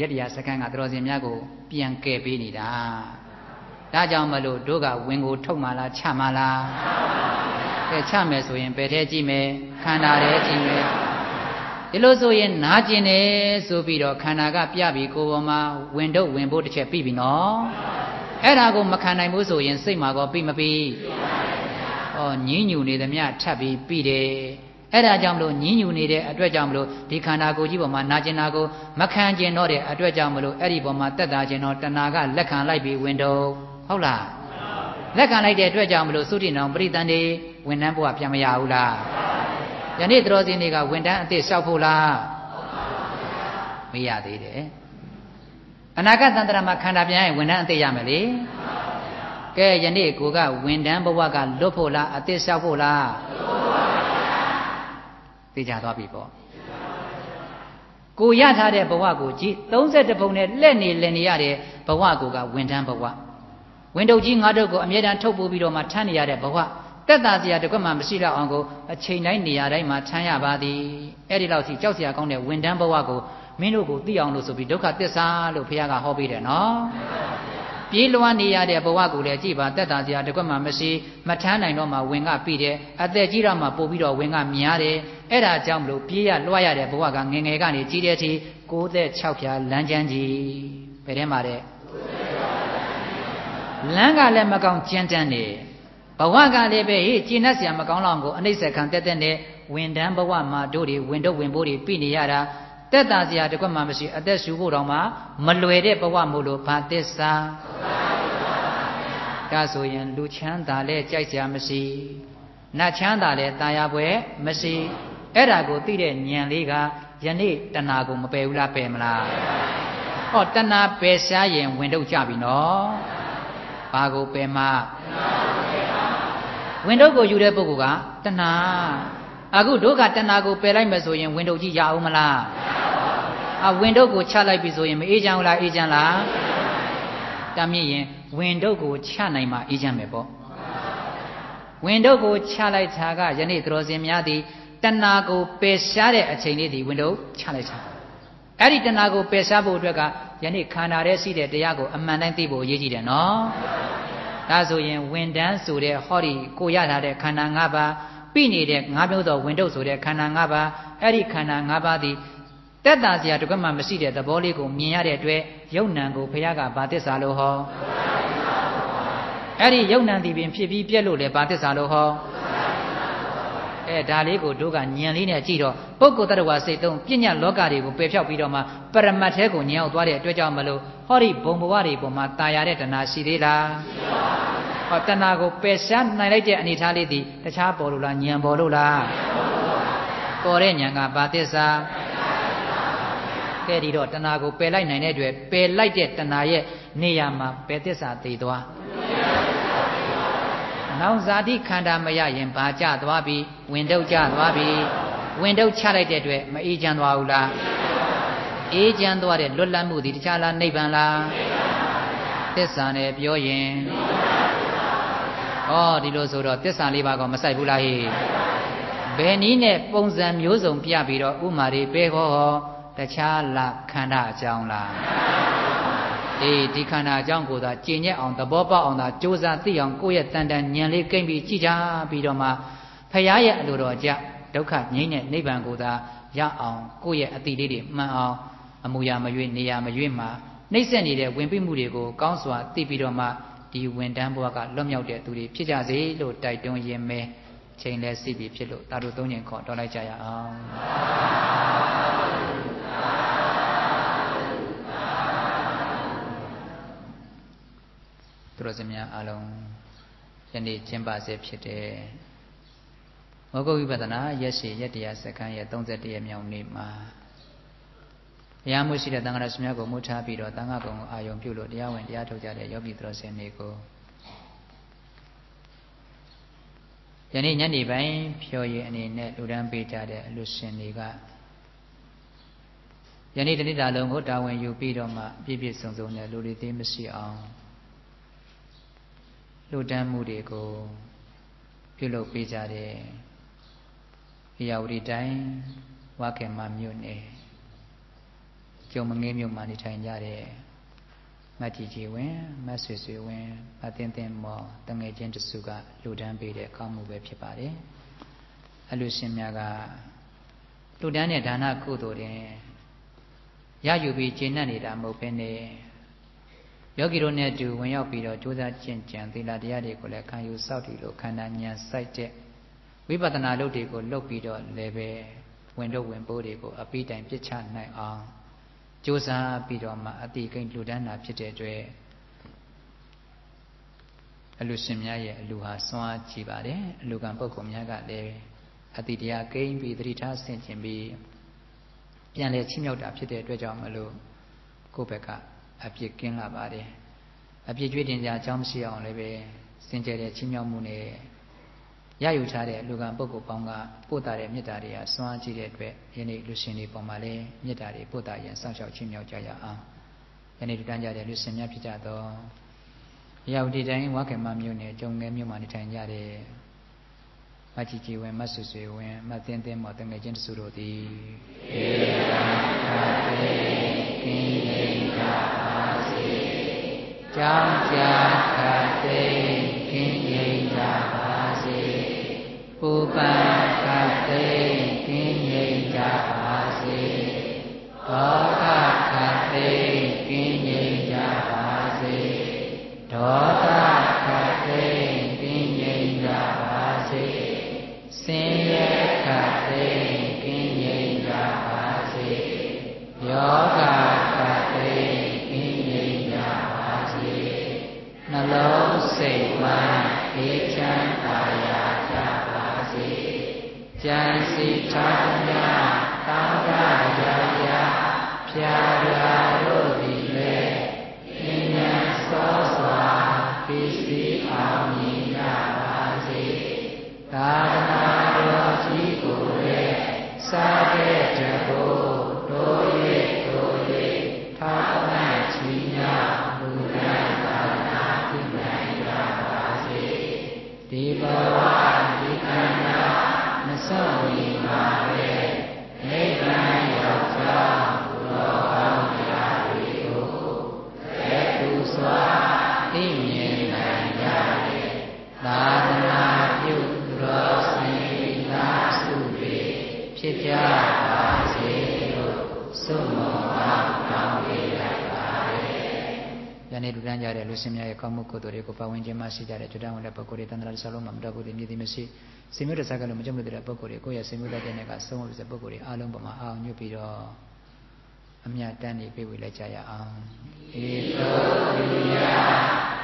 ရက်တရားစကန်ကတော်စင်များကိုပြန်ကယ်ပေးနေတာ ဒါကြောင့်မလို့တို့ကဝင်ကိုထုတ်မှလားချမှလားကဲချမယ်ဆိုရင်ဘယ်ထဲကြည့်မယ်ခန္ဓာထဲကြည့်မယ်ဒီလိုဆိုရင်နာကျင်တယ်ဆိုပြီးတော့ခန္ဓာကပြပြီကိုယ်ပေါ်မှာဝင်တော့ဝင်ဖို့တစ်ချက်ပြီးပြီနော်အဲ့ဒါကိုမခံနိုင်ဘူးဆိုရင်စိတ်မှာကောပြီးမပြီးဩညင်းညူနေသမျှထပ်ပြီးပြီးတယ်အဲ့ဒါကြောင့်မလို့ညင်းညူနေတဲ့အတွက်ကြောင့်မလို့ဒီခန္ဓာကိုယ်ကြီးပေါ်မှာနာကျင်တာကိုမခံကျင်တော့တဲ့အတွက်ကြောင့်မလို့အဲ့ဒီပေါ်မှာတက်တာကျင်တော့တဏှာကလက်ခံလိုက်ပြီးဝင်တော့ ဟုတ်လားလက်ခံလိုက်တဲ့အတွက်ကြောင့်မလို့သုတိနောင်ပရိသန္တိဝန်နှန်းဘုရားပြန်မရဘူးလားယနေ့သတော်စင်းတွေကဝန်တန်းအစ်စ်လျှောက်ဖို့လားမရသေးတယ်အနာဂတ်တန်တရာမှာခန္ဓာပြန်ရင်ဝန်တန်းအစ်စ်ရမယ်လေကဲယနေ့ကိုကဝန်တန်းဘဝကလွတ်ဖို့လားအစ်စ်လျှောက်ဖို့လားသိကြသွားပြီပေါ့ကိုရထားတဲ့ဘဝကိုကြည့်32ပုံနဲ့လက်နေလက်နေရတဲ့ဘဝကိုကဝန်တန်းဘဝ ဝင်တုပ်ကြီးငါတို့ကိုအမြဲတမ်းထုတ်ပိုးပြီးတော့မှထမ်းနေရတဲ့ဘဝတက်တာစရာတကွက်မှမရှိတော့အောင်ကိုအချိန်တိုင်းနေရာတိုင်းမှာထမ်းရပါသည်အဲ့ဒီလောက်စီကြောက်စရာကောင်းတဲ့ဝန်တန်းဘဝကိုမင်းတို့ကိုသိအောင်လို့ဆိုပြီးဒုက္ခသစ္စာလို့ဘုရားကဟောပေးတယ်နော်ပြေးလွှမ်းနေရတဲ့ဘဝကိုလည်းကြည်ပါတက်တာစရာတကွက်မှမရှိမထမ်းနိုင်တော့မှဝင်ကပြီးတယ်အသက်ကြီးတော့မှပို့ပြီးတော့ဝင်ကများတယ်အဲ့ဒါကြောင့်မလို့ပြေးရလွှားရတဲ့ဘဝကငငယ်ကနေကြီးတဲ့အထိ96ဖြာလမ်းချမ်းကြီးဘယ်ထဲမှာတဲ့ လမ်းကလည်းမကောင်းကြမ်းတမ်းတယ်ဘဝကလည်းပဲဟေ့ကျင့်တတ်စရာမကောင်းလောက်ကိုအနှိမ့်ဆက်ခံတက်တက်နဲ့ဝင်တန်းဘဝမှာတို့တွေဝင်တော့ဝင်ဖို့တွေပြနေရတာတက်တာစရာတကွက်မှမရှိအသက်ရှူဖို့တောင်မှမလွယ်တဲ့ဘဝမို့လို့ဘာသစ္စာဒါဆိုရင်လူချမ်းသာလည်းကြိုက်စရာမရှိနတ်ချမ်းသာလည်းတာယာပွဲမရှိအဲ့ဒါကိုသိတဲ့ဉာဏ်လေးကယနေ့တဏှာကိုမပယ်ဘူးလားပယ်မလားဟောတဏှာပယ်ရှားရင်ဝင်တော့ကြပြီနော် ဘာကိုပယ်မှဝင်တော့ကိုယူတဲ့ပုဂ္ဂိုလ်ကတဏှာအခုတို့ကတဏှာကိုပယ်လိုက်မယ်ဆိုရင်ဝင်တော့ကြီးရအောင်မလားအဝင်တော့ကိုချလိုက်ပြီဆိုရင်မအေးချမ်းဘူးလားအေးချမ်းလားတမ်းမြင့်ရင်ဝင်တော့ကိုချနိုင်မှအေးချမ်းမယ်ပေါ့ဝင်တော့ကိုချလိုက်တာကယနေ့သတော်စင်များသည်တဏှာကိုပယ်ရှားတဲ့အချိန်လေးဒီဝင်တော့ချလိုက်တာ အဲ့ဒီတဏှာကိုပယ်ရှားဖို့အတွက်ကယနေ့ခန္ဓာထဲရှိတဲ့တရားကိုအမှန်တိုင်းသိဖို့အရေးကြီးတယ်နော်ဒါဆိုရင်ဝင်တန်းဆိုတဲ့ဟောဒီကိုရထားတဲ့ခန္ဓာ၅ပါးပြိနေတဲ့ငါးမျိုးသောဝင်တုပ်ဆိုတဲ့ခန္ဓာ၅ပါးအဲ့ဒီခန္ဓာ၅ပါးသည်တက်တာစရာတကွမှမရှိတဲ့သဘောလေးကိုမြင်ရတဲ့အတွက်ယုံ nant ကိုဘုရားကဘာသစ္စာလို့ဟောအဲ့ဒီယုံ nant ဒီပင်ဖြစ်ပြီးပြက်လို့လေဘာသစ္စာလို့ဟော အဲဒါလေးကိုတို့ကညံလေးနဲ့ကြည့်တော့ ပုဂ္ဂိုလ်တ attva စိတ်သုံးပညာလောကတွေကိုပယ်ဖြောက်ပြီးတော့မှပရမတ်ထဲကိုညင်အောင်သွားတဲ့အတွက်ကြောင့်မလို့ဟောဒီဘုံဘဝတွေပေါ်မှာตายရတဲ့တဏှာရှိသေးလားဟောတဏှာကိုပယ်ရှားနိုင်လိုက်တဲ့အနေထားလေးဒီတခြားပေါ်လို့လားညံပေါ်လို့လားပေါ်တဲ့ညံကဘာသစ္စာကဲဒီတော့တဏှာကိုပယ်လိုက်နိုင်တဲ့အတွက်ပယ်လိုက်တဲ့တဏှာရဲ့နေရာမှာပယ်သစ္စာသိသွား နောက်ဇာတိခန္ဓာမရရင်ဘာကြသွားပြီဝင်တုတ်ကြသွားပြီဝင်တုတ်ချလိုက်တဲ့အတွက်မအေးချမ်းသွားဘူးလားအေးချမ်းသွားတဲ့လွတ်လပ်မှုဒီတခြားလားနိဗ္ဗာန်လားသစ္စာနဲ့ပြောရင်ဩဒီလိုဆိုတော့သစ္စာလေးပါးကမဆိုင်ဘူးလားဟိဘယ်နည်းနဲ့ပုံစံမျိုးစုံပြပြီးတော့ဥမာတွေပဲဟောတခြားလားခန္ဓာအကြောင်းလား အေးဒီခန္ဓာအကြောင်းကိုသာကျင့်ရအောင်သဘောပေါက်အောင်သာစ조사သိအောင်ကိုယ့်ရဲ့တန်တန်ဉာဏ်လေးကိမ့်ပြီးကြည့်ကြပြီးတော့မှဖရာရဲ့အလိုတော်ကြဒုက္ခငြိမ်းတဲ့နိဗ္ဗာန်ကိုသာရအောင်ကိုယ့်ရဲ့အတိလေးတွေမှန်အောင်အမူအရာမရွေးနေရာမရွေးမှာနှိမ့်ဆက်နေတဲ့ဝင်ပိမှုတွေကိုကောင်းစွာသိပြီးတော့မှဒီဝန်တန်းဘဝကလွတ်မြောက်တဲ့သူတွေဖြစ်ကြစေလို့တိုက်တွန်းရင်းပဲချိန်လဲစီပြီးဖြစ်လို့တာတို့သုံးညင်ခေါ်တော်လိုက်ကြရအောင် သူတော်စင်များအားလုံးယနေ့ကျင်းပစေဖြစ်တဲ့မောဂုတ်ဝိပဿနာရက်ရှိရက်တရားစက္ကန့်ရဲ့31ရက်မြောက်နေ့မှာတရားမှုရှိတဲ့တန်ခါရရှင်များကိုမှုထားပြီးတော့တန်ခါကုံကိုအာယုံပြုလို့တရားဝင်တရားထုတ်ကြတဲ့ယောဂီသူတော်စင်တွေကိုယနေ့ညနေပိုင်းဖြော်ရည်အနေနဲ့လူဒန်းပေးကြတဲ့အလူရှင်တွေကယနေ့တနေ့တာလုံးကိုတာဝန်ယူပြီးတော့မှပြည့်ပြည့်စုံစုံနဲ့လူတွေသိမရှိအောင် လူဒန်းမှုတွေကိုပြုလုပ်ပေးကြတဲ့ဧရာဝတီတိုင်းဝါခေမမြို့နယ်ကျုံမငင်းမြို့မှာနေထိုင်ကြတဲ့မတ်ကြီးကြီးဝင်မတ်ဆွေဆွေဝင်မသင်းသင်းမော်တငယ်ချင်းတစုကလူဒန်းပေးတဲ့ကောင်းမှုပဲဖြစ်ပါတယ်အလူရှင်များကလူဒန်းတဲ့ဒါနကုသိုလ်တင်ရယူပြီးကျင့်တတ်နေတာမဟုတ်ဘဲနဲ့ ယောဂီတို့နဲ့အတူဝင်ရောက်ပြီးတော့ကြိုးစားကျင့်ကြံသီလတရားတွေကိုလည်းခံယူစောင့်တည်လို့ခန္ဓာဉာဏ်စိုက်တဲ့ဝိပဿနာလုပ်တွေကိုလုပ်ပြီးတော့လည်းပဲဝင်တော့ဝင်ပိုးတွေကိုအပိတိုင်ပြစ်ချနိုင်အောင်ကြိုးစားပြီးတော့မှအတိကိန်းလူဒန်းတာဖြစ်တဲ့အတွက်အလူရှင်များရဲ့အလူဟာစွမ်းအားကြီးပါတယ်အလူကံပုဂ္ဂိုလ်များကလည်းအတိတရားကိန်းပြီးသတိထားဆင်ခြင်ပြီးပြန်လဲချင်းမြောက်တာဖြစ်တဲ့အတွက်ကြောင့်မလို့ကိုယ့်ဘက်က အပြစ်ကင်းလာပါတယ်အပြစ်ကြွေးတင်ကြအကြောင်းမရှိအောင်လည်းပဲစင်ကြယ်တဲ့ချင်းမြောက်မှုနဲ့ရယူထားတဲ့လူကံပုဂ္ဂိုလ်ပေါင်းကပို့တာတဲ့မေတ္တာတွေဟာစွမ်းအားကြီးတဲ့အတွက်ယနေ့လူရှင်တွေပေါ်မှာလည်းမေတ္တာတွေပို့တာရင်စောင့်ရှောက်ချင်းမြောက်ကြရအောင်ယနေ့လူတန်းကြတဲ့လူရှင်များဖြစ်ကြသောရောက်ဒီတိုင်းဝါခေမမြို့နယ်ကျုံငယ်မြို့မှာနေထိုင်ကြတဲ့မချီချီဝင်မဆွဆွေဝင်မသင်းသင်းမော်တငယ်ချင်းတစုတို့သည်ဧရာတေကင်းရင်ကြပါစေ ကြောင်းကြခတ်သိကင်းရင်ကြပါစေပူပန်ခတ်သိကင်းရင်ကြပါစေဒေါကခတ်သိကင်းရင်ကြပါစေဒေါ စိတ်ဝမ်းအေးချမ်းသာယာကြပါစေကြံစီထားသမျှ နေ့လူတန်းကြတဲ့လူရှင်များရဲ့ကောင်းမှုကုသိုလ်တွေကိုပါဝင်ခြင်းမရှိကြတဲ့ကျွတ်တန်းဝင်တဲ့ပုဂ္ဂိုလ်တွေတန်ត្រာဆလုံးမှာမတော်ဘူးဒီမြည်သည်မရှိစေမျိုးတစားကလို့မကြုံလို့တဲ့ပုဂ္ဂိုလ်တွေကိုယ့်ရဲ့စေမျိုးတတ်တဲ့နဲ့ကဆုံးလို့တဲ့ပုဂ္ဂိုလ်တွေအားလုံးပေါ်မှာအာအောင်ညွတ်ပြီးတော့အမြတ်တမ်းနေပြေဝေလိုက်ကြရအောင်ဧသောရိယ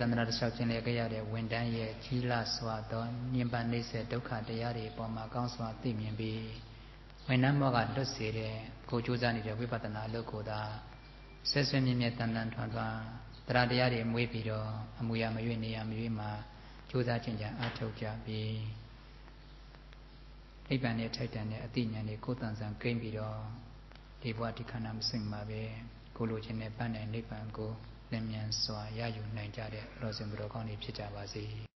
တန္တရာတစ်လျှောက်ခြင်းလေကြရတဲ့ဝန်တန်းရဲ့ကြီးလာစွာသောညင်ပန်းနှိမ့်ဆက်ဒုက္ခတရားတွေအပေါ်မှာကောင်းစွာသိမြင်ပြီးဝန်တန်းမောကလွတ်စေတဲ့ကိုကြိုးစားနေတဲ့ဝိပဿနာအလုပ်ကိုသာဆက်ဆွေမြင့်မြတ်တန်တန်ထွန်းထွန်းတရားတရားတွေမွေးပြီးတော့အမူအရာမရွေ့နေရမရွေ့မှာကြိုးစားခြင်းကြအားထုတ်ကြပြီးအိပ်ပံနဲ့ထိုက်တန်တဲ့အသိဉာဏ်တွေကိုယ်တန်ဆန်ကိမ့်ပြီးတော့ဒီဘဝဒီခန္ဓာမစိမ့်မှာပဲကိုလိုချင်တဲ့ပန်းနိုင်နိဗ္ဗာန်ကို လင်းမြန်စွာရယူနိုင်ကြတဲ့ရောစင်ဘုတော်ကောင်းတွေဖြစ်ကြပါစေ